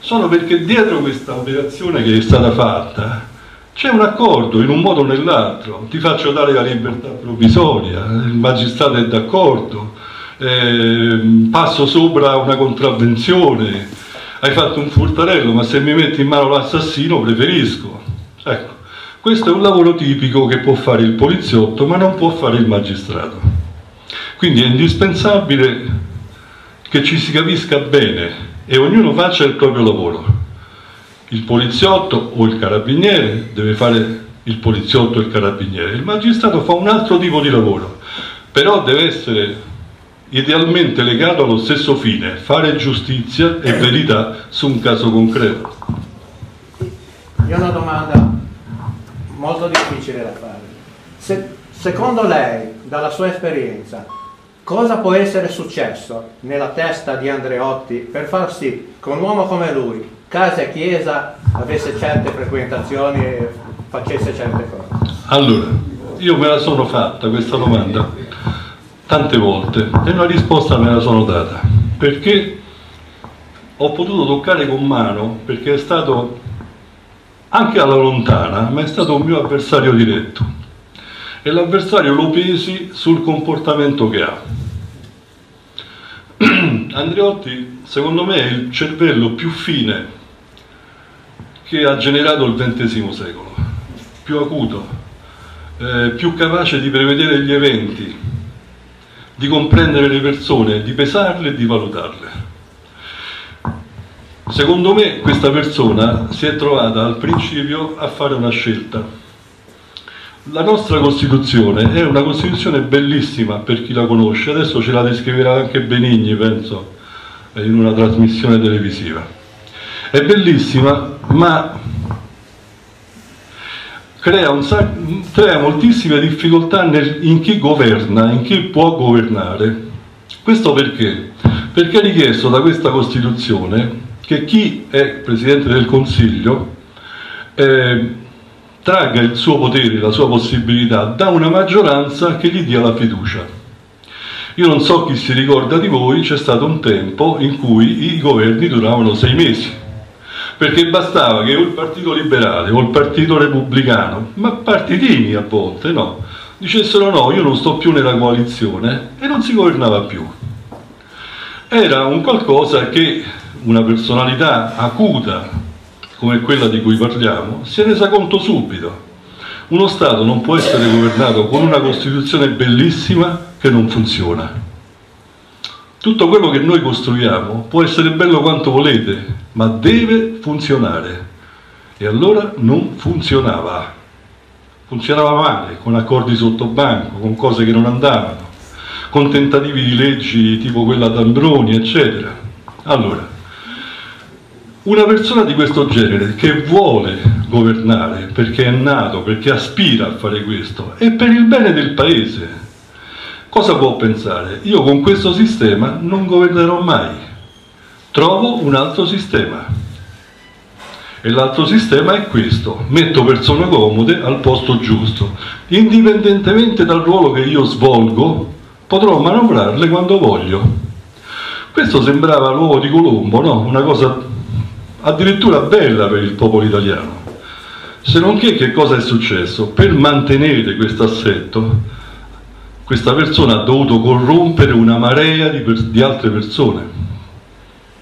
sono perché dietro questa operazione che è stata fatta c'è un accordo in un modo o nell'altro, ti faccio dare la libertà provvisoria, il magistrato è d'accordo, eh, passo sopra una contravvenzione, hai fatto un furtarello, ma se mi metti in mano l'assassino preferisco. Ecco, questo è un lavoro tipico che può fare il poliziotto, ma non può fare il magistrato. Quindi è indispensabile che ci si capisca bene e ognuno faccia il proprio lavoro il poliziotto o il carabiniere deve fare il poliziotto o il carabiniere, il magistrato fa un altro tipo di lavoro, però deve essere idealmente legato allo stesso fine, fare giustizia e verità su un caso concreto. Io ho una domanda molto difficile da fare. Se, secondo lei, dalla sua esperienza, cosa può essere successo nella testa di Andreotti per far sì che un uomo come lui casa e chiesa avesse certe frequentazioni e facesse certe cose? Allora, io me la sono fatta questa domanda tante volte e una risposta me la sono data perché ho potuto toccare con mano perché è stato anche alla lontana ma è stato un mio avversario diretto e l'avversario lo pesi sul comportamento che ha Andreotti secondo me è il cervello più fine che ha generato il XX secolo, più acuto, eh, più capace di prevedere gli eventi, di comprendere le persone, di pesarle e di valutarle. Secondo me questa persona si è trovata al principio a fare una scelta. La nostra Costituzione è una Costituzione bellissima per chi la conosce, adesso ce la descriverà anche Benigni, penso, in una trasmissione televisiva è bellissima ma crea, crea moltissime difficoltà nel, in chi governa, in chi può governare. Questo perché? Perché è richiesto da questa Costituzione che chi è Presidente del Consiglio eh, tragga il suo potere, la sua possibilità da una maggioranza che gli dia la fiducia. Io non so chi si ricorda di voi, c'è stato un tempo in cui i governi duravano sei mesi perché bastava che o il partito liberale o il partito repubblicano, ma partitini a volte, no, dicessero no, io non sto più nella coalizione e non si governava più. Era un qualcosa che una personalità acuta come quella di cui parliamo si è resa conto subito. Uno Stato non può essere governato con una Costituzione bellissima che non funziona. Tutto quello che noi costruiamo può essere bello quanto volete, ma deve funzionare. E allora non funzionava. Funzionava male, con accordi sotto banco, con cose che non andavano, con tentativi di leggi tipo quella d'Ambroni, eccetera. Allora, una persona di questo genere che vuole governare perché è nato, perché aspira a fare questo, è per il bene del paese, Cosa può pensare? Io con questo sistema non governerò mai, trovo un altro sistema. E l'altro sistema è questo, metto persone comode al posto giusto. Indipendentemente dal ruolo che io svolgo, potrò manovrarle quando voglio. Questo sembrava l'uovo di Colombo, no? Una cosa addirittura bella per il popolo italiano. Se non che, che cosa è successo? Per mantenere questo assetto, questa persona ha dovuto corrompere una marea di, di altre persone,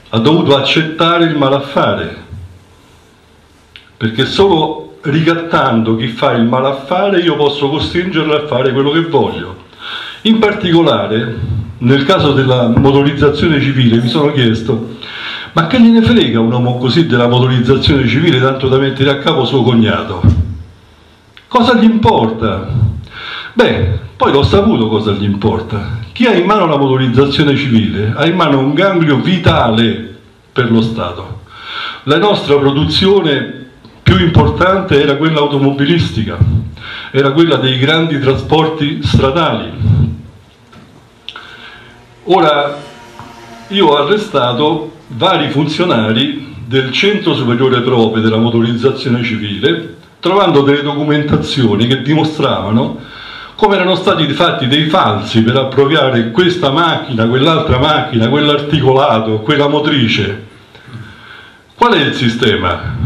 ha dovuto accettare il malaffare perché solo ricattando chi fa il malaffare io posso costringerlo a fare quello che voglio. In particolare, nel caso della motorizzazione civile, mi sono chiesto, ma che gliene frega un uomo così della motorizzazione civile tanto da mettere a capo suo cognato? Cosa gli importa? Beh, poi l'ho saputo cosa gli importa. Chi ha in mano la motorizzazione civile ha in mano un ganglio vitale per lo Stato. La nostra produzione più importante era quella automobilistica, era quella dei grandi trasporti stradali. Ora, io ho arrestato vari funzionari del Centro Superiore Prove della Motorizzazione Civile, trovando delle documentazioni che dimostravano come erano stati fatti dei falsi per approvare questa macchina, quell'altra macchina, quell'articolato, quella motrice. Qual è il sistema?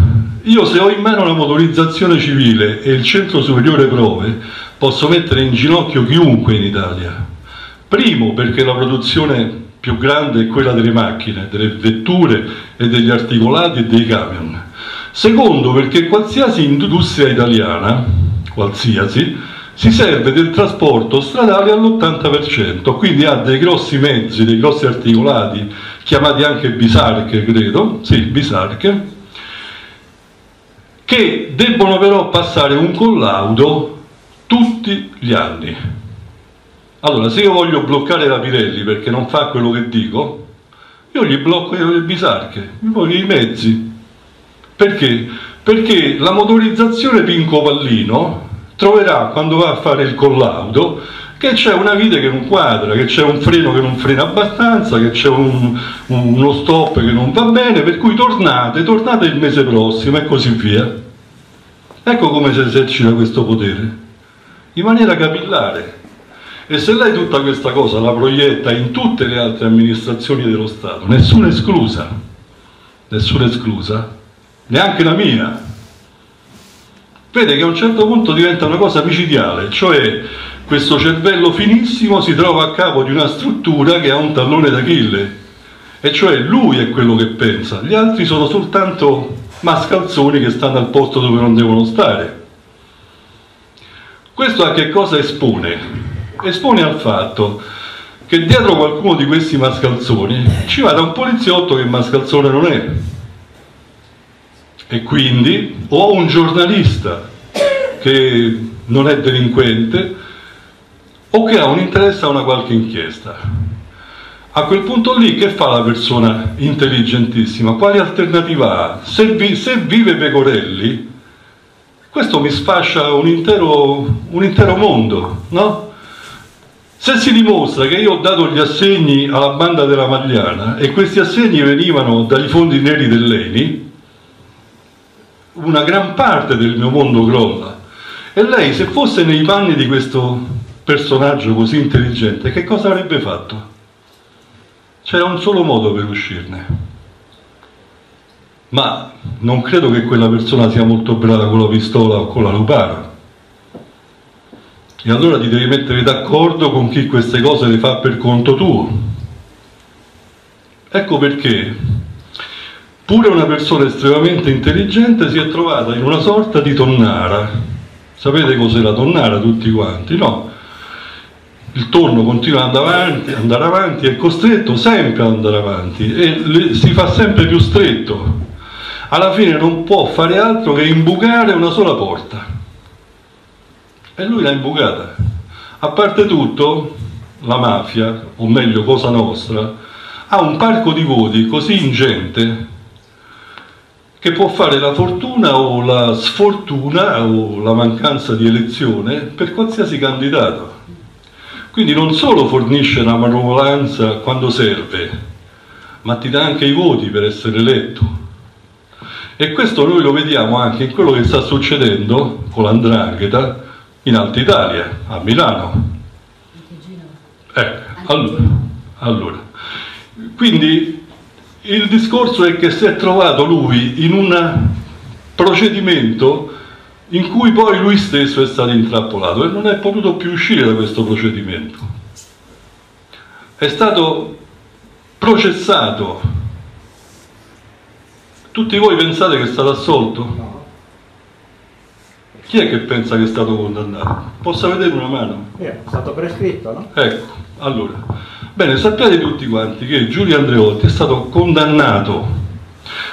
Io se ho in mano la motorizzazione civile e il centro superiore prove, posso mettere in ginocchio chiunque in Italia. Primo perché la produzione più grande è quella delle macchine, delle vetture e degli articolati e dei camion. Secondo perché qualsiasi industria italiana, qualsiasi, si serve del trasporto stradale all'80%, quindi ha dei grossi mezzi, dei grossi articolati, chiamati anche bisarche, credo, sì, bisarche, che debbono però passare un collaudo tutti gli anni. Allora, se io voglio bloccare la Pirelli perché non fa quello che dico, io gli blocco le bisarche, gli voglio i mezzi. Perché? Perché la motorizzazione Pinco Pallino troverà quando va a fare il collaudo che c'è una vite che non quadra, che c'è un freno che non frena abbastanza, che c'è un, un, uno stop che non va bene, per cui tornate, tornate il mese prossimo e così via. Ecco come si esercita questo potere, in maniera capillare. E se lei tutta questa cosa la proietta in tutte le altre amministrazioni dello Stato, nessuna esclusa, nessuna esclusa, neanche la mia, vede che a un certo punto diventa una cosa micidiale, cioè questo cervello finissimo si trova a capo di una struttura che ha un tallone d'Achille, e cioè lui è quello che pensa, gli altri sono soltanto mascalzoni che stanno al posto dove non devono stare. Questo a che cosa espone? Espone al fatto che dietro qualcuno di questi mascalzoni ci vada un poliziotto che mascalzone non è. E quindi o un giornalista che non è delinquente o che ha un interesse a una qualche inchiesta. A quel punto lì che fa la persona intelligentissima? Quale alternativa ha? Se, vi, se vive Pecorelli, questo mi sfascia un intero, un intero mondo, no? Se si dimostra che io ho dato gli assegni alla banda della Magliana e questi assegni venivano dai fondi neri dell'ENI, una gran parte del mio mondo crolla. E lei, se fosse nei panni di questo personaggio così intelligente, che cosa avrebbe fatto? C'era un solo modo per uscirne. Ma non credo che quella persona sia molto brava con la pistola o con la lupara. E allora ti devi mettere d'accordo con chi queste cose le fa per conto tuo. Ecco perché pure una persona estremamente intelligente si è trovata in una sorta di tonnara. Sapete cos'è la tonnara tutti quanti? No? il tonno continua ad andare avanti, andare avanti, è costretto sempre ad andare avanti e si fa sempre più stretto. Alla fine non può fare altro che imbucare una sola porta. E lui l'ha imbucata. A parte tutto, la mafia, o meglio Cosa Nostra, ha un parco di voti così ingente che può fare la fortuna o la sfortuna o la mancanza di elezione per qualsiasi candidato. Quindi non solo fornisce la manovolanza quando serve, ma ti dà anche i voti per essere eletto. E questo noi lo vediamo anche in quello che sta succedendo con l'andrangheta in Alta Italia, a Milano. Ecco, allora, allora. Quindi il discorso è che si è trovato lui in un procedimento in cui poi lui stesso è stato intrappolato e non è potuto più uscire da questo procedimento. È stato processato. Tutti voi pensate che è stato assolto? Chi è che pensa che è stato condannato? Possa vedere una mano? È stato prescritto, no? Ecco, allora. Bene, sappiate tutti quanti che Giulio Andreotti è stato condannato,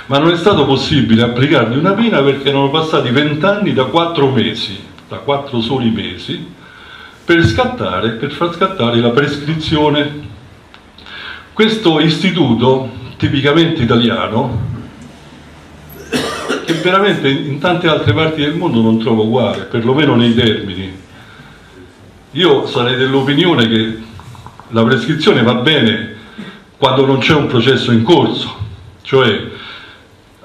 ma non è stato possibile applicargli una pena perché erano passati vent'anni da quattro mesi, da quattro soli mesi, per scattare, per far scattare la prescrizione. Questo istituto tipicamente italiano che veramente in tante altre parti del mondo non trovo uguale, perlomeno nei termini. Io sarei dell'opinione che la prescrizione va bene quando non c'è un processo in corso, cioè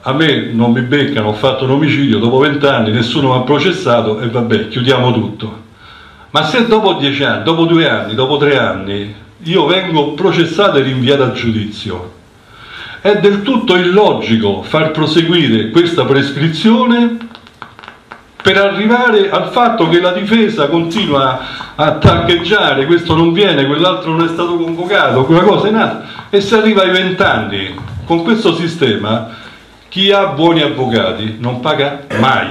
a me non mi beccano, ho fatto un omicidio, dopo vent'anni nessuno mi ha processato e vabbè, chiudiamo tutto. Ma se dopo dieci anni, dopo due anni, dopo tre anni io vengo processato e rinviato a giudizio, è del tutto illogico far proseguire questa prescrizione per arrivare al fatto che la difesa continua a taccheggiare, questo non viene, quell'altro non è stato convocato, quella cosa è nata, e si arriva ai vent'anni. Con questo sistema chi ha buoni avvocati non paga mai.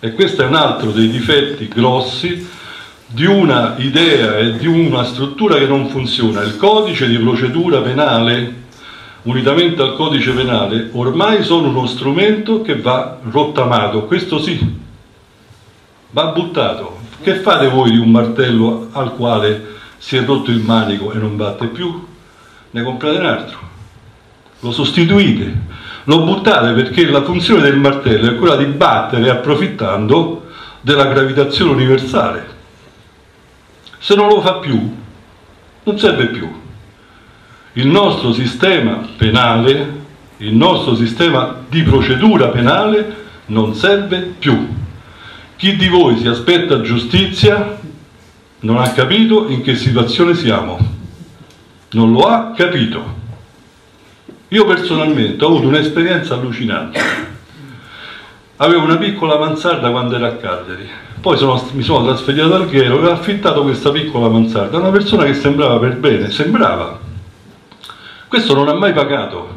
E questo è un altro dei difetti grossi di una idea e di una struttura che non funziona. Il codice di procedura penale unitamente al codice penale, ormai sono uno strumento che va rottamato, questo sì, va buttato. Che fate voi di un martello al quale si è rotto il manico e non batte più? Ne comprate un altro, lo sostituite, lo buttate perché la funzione del martello è quella di battere approfittando della gravitazione universale. Se non lo fa più, non serve più il nostro sistema penale, il nostro sistema di procedura penale non serve più. Chi di voi si aspetta giustizia non ha capito in che situazione siamo, non lo ha capito. Io personalmente ho avuto un'esperienza allucinante. Avevo una piccola mansarda quando ero a Cagliari, poi sono, mi sono trasferito ad Alghero e ho affittato questa piccola mansarda a una persona che sembrava per bene, sembrava, questo non ha mai pagato.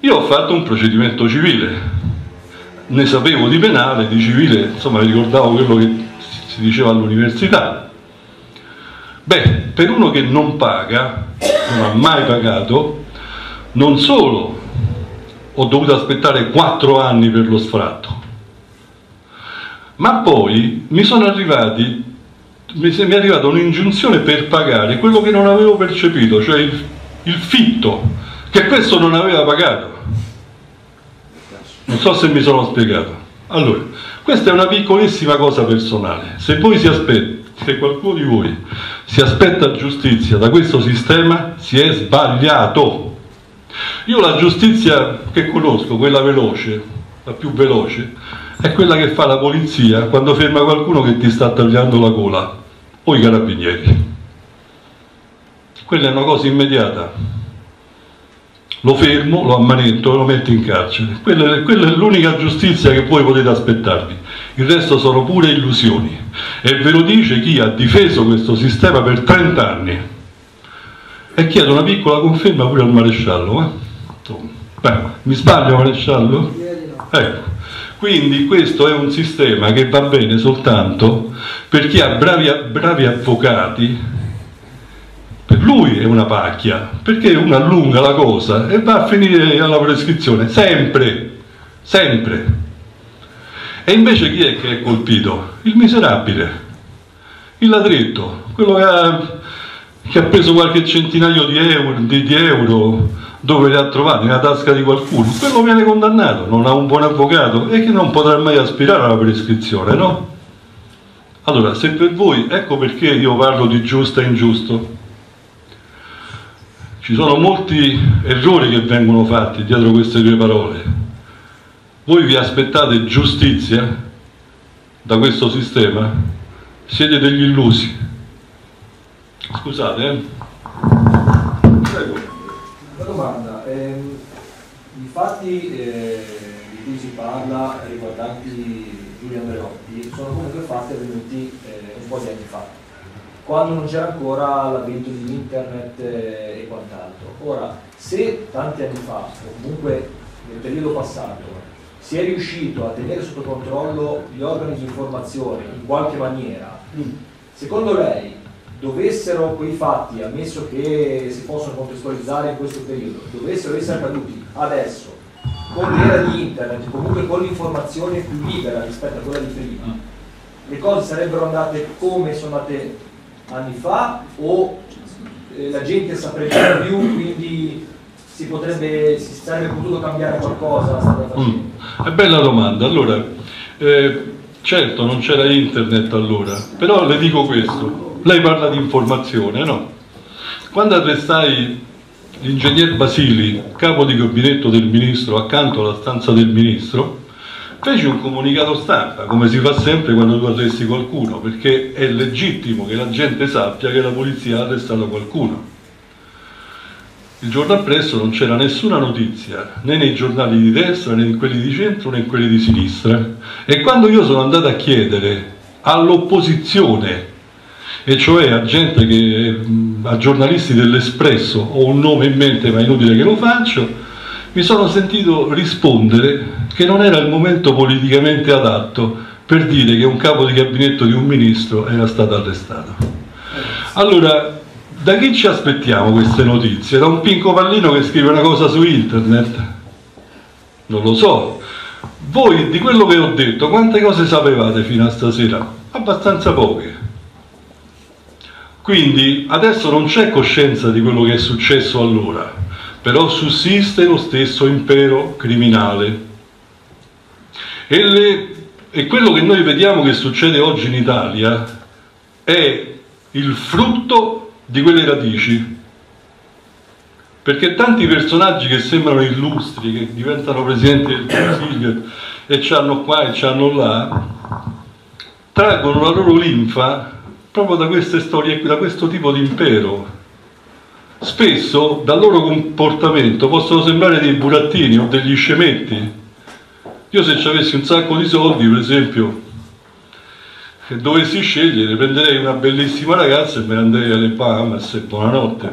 Io ho fatto un procedimento civile, ne sapevo di penale, di civile, insomma ricordavo quello che si diceva all'università. Beh, per uno che non paga, non ha mai pagato, non solo ho dovuto aspettare quattro anni per lo sfratto, ma poi mi sono arrivati, mi è arrivata un'ingiunzione per pagare quello che non avevo percepito, cioè il fitto che questo non aveva pagato. Non so se mi sono spiegato. Allora, questa è una piccolissima cosa personale. Se voi si aspetta, se qualcuno di voi si aspetta giustizia da questo sistema, si è sbagliato. Io la giustizia che conosco, quella veloce, la più veloce, è quella che fa la polizia quando ferma qualcuno che ti sta tagliando la gola o i carabinieri quella è una cosa immediata. Lo fermo, lo ammanetto e lo metto in carcere. Quella, quella è l'unica giustizia che voi potete aspettarvi. Il resto sono pure illusioni. E ve lo dice chi ha difeso questo sistema per 30 anni. E chiedo una piccola conferma pure al maresciallo. Eh? Beh, mi sbaglio maresciallo? Ecco. Quindi questo è un sistema che va bene soltanto per chi ha bravi, bravi avvocati lui è una pacchia, perché uno allunga la cosa e va a finire alla prescrizione, sempre, sempre. E invece chi è che è colpito? Il miserabile, il ladretto, quello che ha, che ha preso qualche centinaio di euro, di, di euro dove li ha trovati nella tasca di qualcuno, quello viene condannato, non ha un buon avvocato e che non potrà mai aspirare alla prescrizione, no? Allora, se per voi, ecco perché io parlo di giusto e ingiusto, ci sono molti errori che vengono fatti dietro queste due parole. Voi vi aspettate giustizia da questo sistema? Siete degli illusi. Scusate, eh? Prego. Una domanda. Eh, I fatti eh, di cui si parla riguardanti Giulio Andreotti sono comunque fatti avvenuti eh, un po' di anni fa quando non c'era ancora l'avvento di internet eh, e quant'altro. Ora, se tanti anni fa, o comunque nel periodo passato, si è riuscito a tenere sotto controllo gli organi di informazione in qualche maniera, secondo lei dovessero quei fatti, ammesso che si possono contestualizzare in questo periodo, dovessero essere accaduti adesso, con l'era di internet, comunque con l'informazione più libera rispetto a quella di prima, le cose sarebbero andate come sono andate anni fa o eh, la gente saprebbe più, quindi si, potrebbe, si sarebbe potuto cambiare qualcosa? Mm. È bella domanda. Allora, eh, certo non c'era internet allora, però le dico questo, lei parla di informazione, no? Quando arrestai l'ingegner Basili, capo di gabinetto del ministro, accanto alla stanza del ministro, fece un comunicato stampa, come si fa sempre quando tu arresti qualcuno, perché è legittimo che la gente sappia che la polizia ha arrestato qualcuno. Il giorno appresso non c'era nessuna notizia, né nei giornali di destra, né in quelli di centro, né in quelli di sinistra. E quando io sono andato a chiedere all'opposizione, e cioè a gente che, a giornalisti dell'Espresso, ho un nome in mente ma è inutile che lo faccio, mi sono sentito rispondere che non era il momento politicamente adatto per dire che un capo di gabinetto di un ministro era stato arrestato. Allora, da chi ci aspettiamo queste notizie? Da un pinco pallino che scrive una cosa su internet? Non lo so. Voi di quello che ho detto, quante cose sapevate fino a stasera? Abbastanza poche. Quindi adesso non c'è coscienza di quello che è successo allora, però sussiste lo stesso impero criminale. E, le, e quello che noi vediamo che succede oggi in Italia è il frutto di quelle radici. Perché tanti personaggi che sembrano illustri, che diventano presidenti del Consiglio e c'hanno qua e c'hanno là, traggono la loro linfa proprio da queste storie, da questo tipo di impero. Spesso dal loro comportamento possono sembrare dei burattini o degli scemetti. Io se ci avessi un sacco di soldi, per esempio, se dovessi scegliere prenderei una bellissima ragazza e me ne andrei alle Bahamas e buonanotte.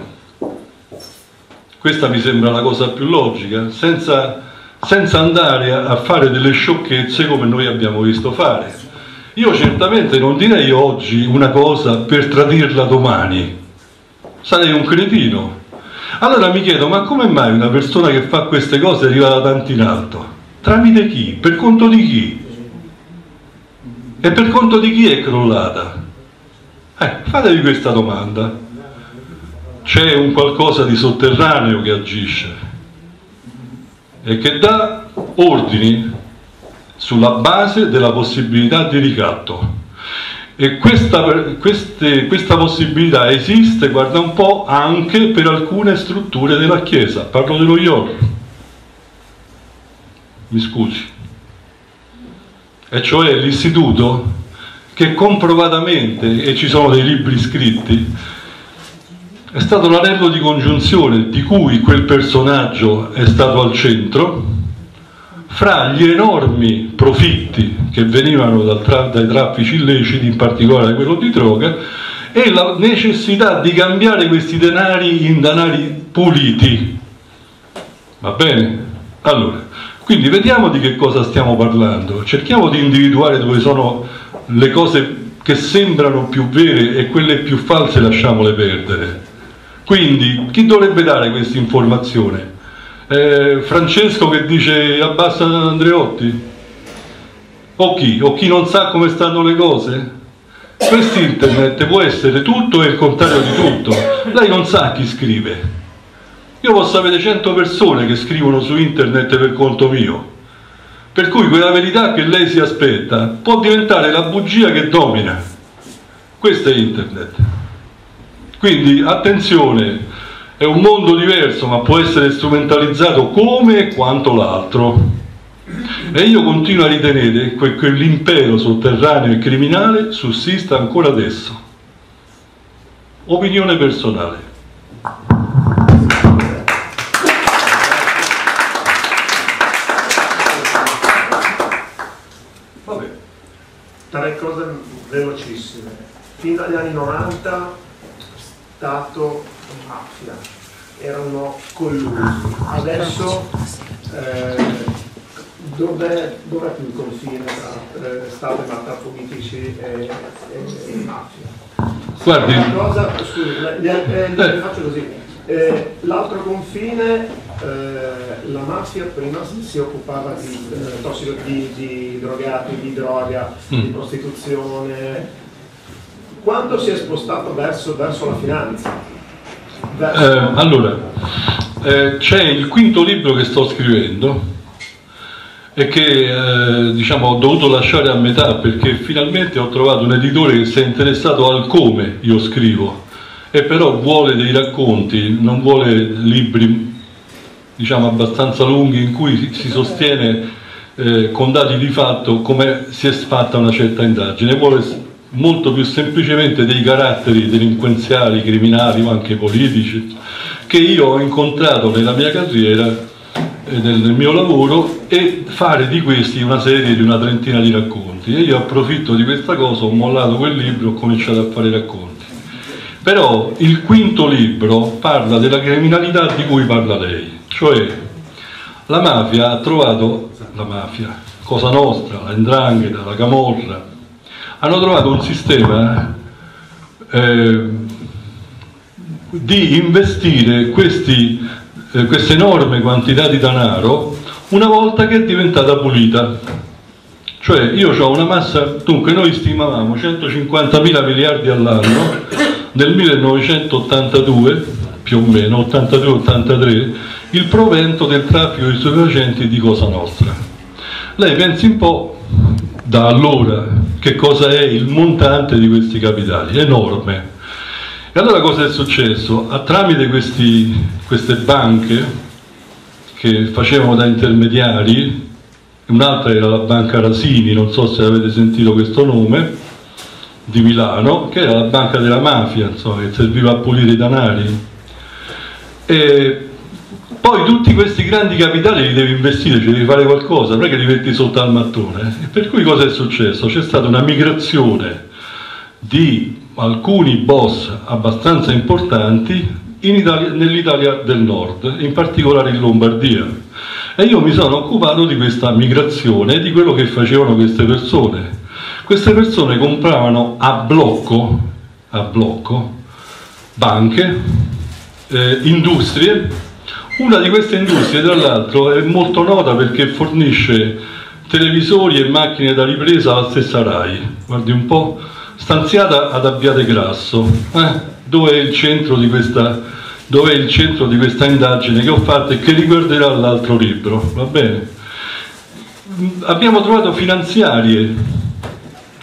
Questa mi sembra la cosa più logica senza, senza andare a, a fare delle sciocchezze come noi abbiamo visto fare. Io certamente non direi oggi una cosa per tradirla domani sarei un cretino allora mi chiedo ma come mai una persona che fa queste cose arriva da tanto in alto? tramite chi? per conto di chi? E per conto di chi è crollata? Eh, fatevi questa domanda. C'è un qualcosa di sotterraneo che agisce e che dà ordini sulla base della possibilità di ricatto. E questa, queste, questa possibilità esiste, guarda un po', anche per alcune strutture della Chiesa. Parlo dello IOR. Mi scusi e cioè l'istituto che comprovatamente, e ci sono dei libri scritti, è stato l'anello di congiunzione di cui quel personaggio è stato al centro, fra gli enormi profitti che venivano tra dai traffici illeciti, in particolare quello di droga, e la necessità di cambiare questi denari in denari puliti. Va bene? Allora, quindi vediamo di che cosa stiamo parlando, cerchiamo di individuare dove sono le cose che sembrano più vere e quelle più false lasciamole perdere. Quindi chi dovrebbe dare questa informazione? Eh, Francesco che dice abbassa Andreotti? O chi? O chi non sa come stanno le cose? Questo internet può essere tutto e il contrario di tutto. Lei non sa chi scrive, io posso avere 100 persone che scrivono su internet per conto mio, per cui quella verità che lei si aspetta può diventare la bugia che domina. Questo è internet. Quindi attenzione, è un mondo diverso ma può essere strumentalizzato come e quanto l'altro. E io continuo a ritenere che quell'impero sotterraneo e criminale sussista ancora adesso. Opinione personale. tre cose velocissime. Fin dagli anni 90 Stato mafia erano collusi. Adesso eh, dov'è, dov'è più il confine tra eh, Stato e mafia politici e, e, e mafia? Guardi, cosa, scusi, le, le, le, le faccio così. Eh, l'altro confine, eh, la mafia prima si occupava di, eh, tossico, di, di drogati, di droga, mm. di prostituzione. Quando si è spostato verso, verso la finanza? Eh, allora, eh, c'è il quinto libro che sto scrivendo e che eh, diciamo, ho dovuto lasciare a metà perché finalmente ho trovato un editore che si è interessato al come io scrivo e però vuole dei racconti, non vuole libri diciamo, abbastanza lunghi in cui si sostiene eh, con dati di fatto come si è fatta una certa indagine, vuole molto più semplicemente dei caratteri delinquenziali, criminali o anche politici che io ho incontrato nella mia carriera nel mio lavoro e fare di questi una serie di una trentina di racconti. E io approfitto di questa cosa, ho mollato quel libro e ho cominciato a fare racconti. Però il quinto libro parla della criminalità di cui parla lei cioè la mafia ha trovato la mafia, Cosa Nostra, la Ndrangheta, la Camorra hanno trovato un sistema eh, di investire questi eh, questa enorme quantità di denaro una volta che è diventata pulita. Cioè io ho una massa, dunque noi stimavamo 150 mila miliardi all'anno nel 1982, più o meno, 82-83, il provento del traffico di stupefacenti di Cosa Nostra. Lei pensi un po' da allora che cosa è il montante di questi capitali, enorme e allora cosa è successo? A tramite questi, queste banche che facevano da intermediari, un'altra era la banca Rasini, non so se avete sentito questo nome, di Milano, che era la banca della mafia, insomma, che serviva a pulire i danari. E poi tutti questi grandi capitali li devi investire, ci devi fare qualcosa, non è che li metti sotto al mattone. E per cui cosa è successo? C'è stata una migrazione di alcuni boss abbastanza importanti nell'Italia del nord, in particolare in Lombardia. E io mi sono occupato di questa migrazione e di quello che facevano queste persone. Queste persone compravano a blocco, a blocco banche, eh, industrie. Una di queste industrie, tra l'altro, è molto nota perché fornisce televisori e macchine da ripresa alla stessa RAI. Guardi un po' stanziata ad Abbiate Grasso, eh? dove, è il centro di questa, dove è il centro di questa indagine che ho fatto e che riguarderà l'altro libro, va bene? Abbiamo trovato finanziarie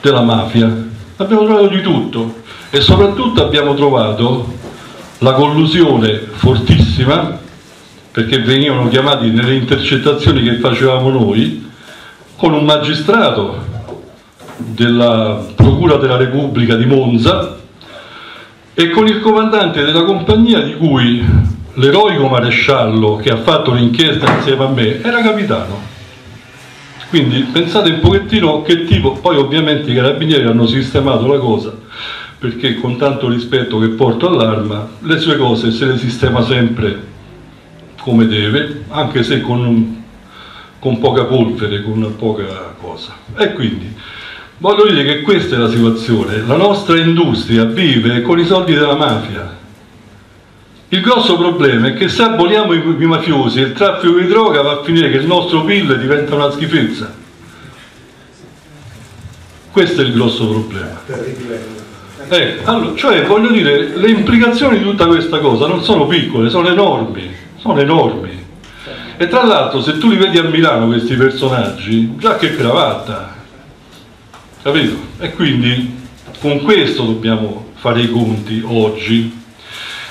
della mafia, abbiamo trovato di tutto e soprattutto abbiamo trovato la collusione fortissima perché venivano chiamati nelle intercettazioni che facevamo noi con un magistrato della Procura della Repubblica di Monza e con il comandante della compagnia di cui l'eroico maresciallo che ha fatto l'inchiesta insieme a me era capitano. Quindi pensate un pochettino che tipo, poi ovviamente i carabinieri hanno sistemato la cosa, perché con tanto rispetto che porto all'arma, le sue cose se le sistema sempre come deve, anche se con, con poca polvere, con poca cosa. E quindi Voglio dire che questa è la situazione, la nostra industria vive con i soldi della mafia. Il grosso problema è che se aboliamo i, i mafiosi e il traffico di droga va a finire che il nostro PIL diventa una schifezza. Questo è il grosso problema. Eh, allora, cioè voglio dire, le implicazioni di tutta questa cosa non sono piccole, sono enormi, sono enormi. E tra l'altro se tu li vedi a Milano questi personaggi, già che cravatta, Capito? E quindi con questo dobbiamo fare i conti oggi,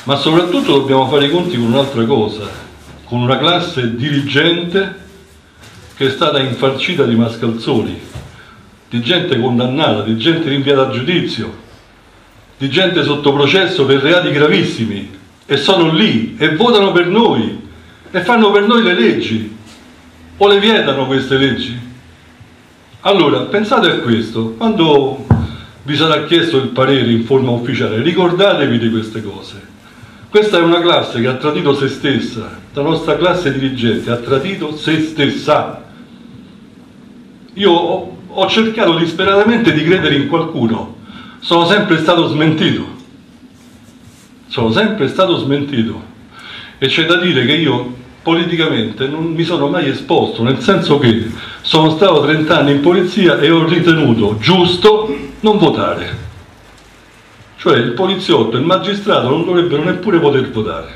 ma soprattutto dobbiamo fare i conti con un'altra cosa, con una classe dirigente che è stata infarcita di mascalzoni, di gente condannata, di gente rinviata a giudizio, di gente sotto processo per reati gravissimi e sono lì e votano per noi e fanno per noi le leggi o le vietano queste leggi. Allora, pensate a questo, quando vi sarà chiesto il parere in forma ufficiale, ricordatevi di queste cose. Questa è una classe che ha tradito se stessa, la nostra classe dirigente ha tradito se stessa. Io ho, cercato disperatamente di credere in qualcuno, sono sempre stato smentito. Sono sempre stato smentito. E c'è da dire che io politicamente non mi sono mai esposto, nel senso che sono stato 30 anni in polizia e ho ritenuto giusto non votare. Cioè il poliziotto e il magistrato non dovrebbero neppure poter votare.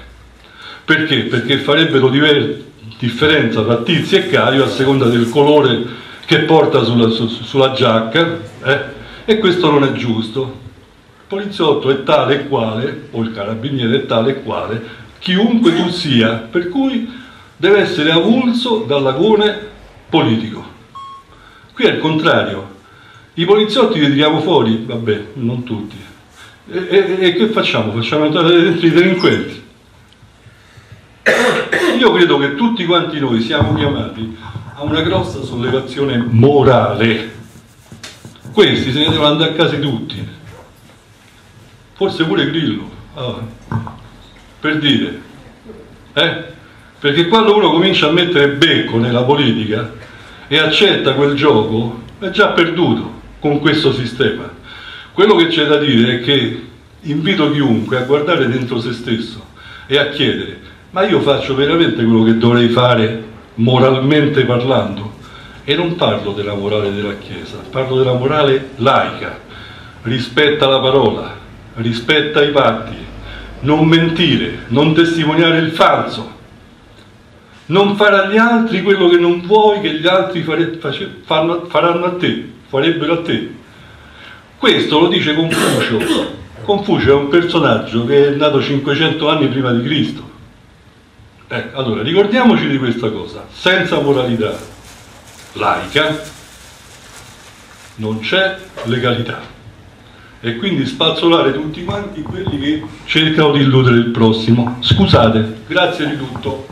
Perché? Perché farebbero diver- differenza tra Tizio e Caio a seconda del colore che porta sulla, su, sulla giacca eh? e questo non è giusto. Poliziotto è tale e quale, o il carabiniere è tale e quale, chiunque tu sia, per cui deve essere avulso dall'agone politico. Qui è il contrario, i poliziotti li tiriamo fuori, vabbè, non tutti. E, e, e che facciamo? Facciamo entrare dentro i delinquenti. Io credo che tutti quanti noi siamo chiamati a una grossa sollevazione morale. Questi se ne devono andare a casa tutti. Forse pure Grillo. Ah, per dire. Eh? Perché quando uno comincia a mettere becco nella politica e accetta quel gioco, è già perduto con questo sistema. Quello che c'è da dire è che invito chiunque a guardare dentro se stesso e a chiedere ma io faccio veramente quello che dovrei fare moralmente parlando e non parlo della morale della Chiesa, parlo della morale laica, rispetta la parola, rispetta i patti, non mentire, non testimoniare il falso, non fare agli altri quello che non vuoi che gli altri fare, face, fanno, faranno a te, farebbero a te. Questo lo dice Confucio. Confucio è un personaggio che è nato 500 anni prima di Cristo eh, allora, ricordiamoci di questa cosa, senza moralità laica non c'è legalità e quindi spazzolare tutti quanti quelli che cercano di illudere il prossimo. Scusate, grazie di tutto.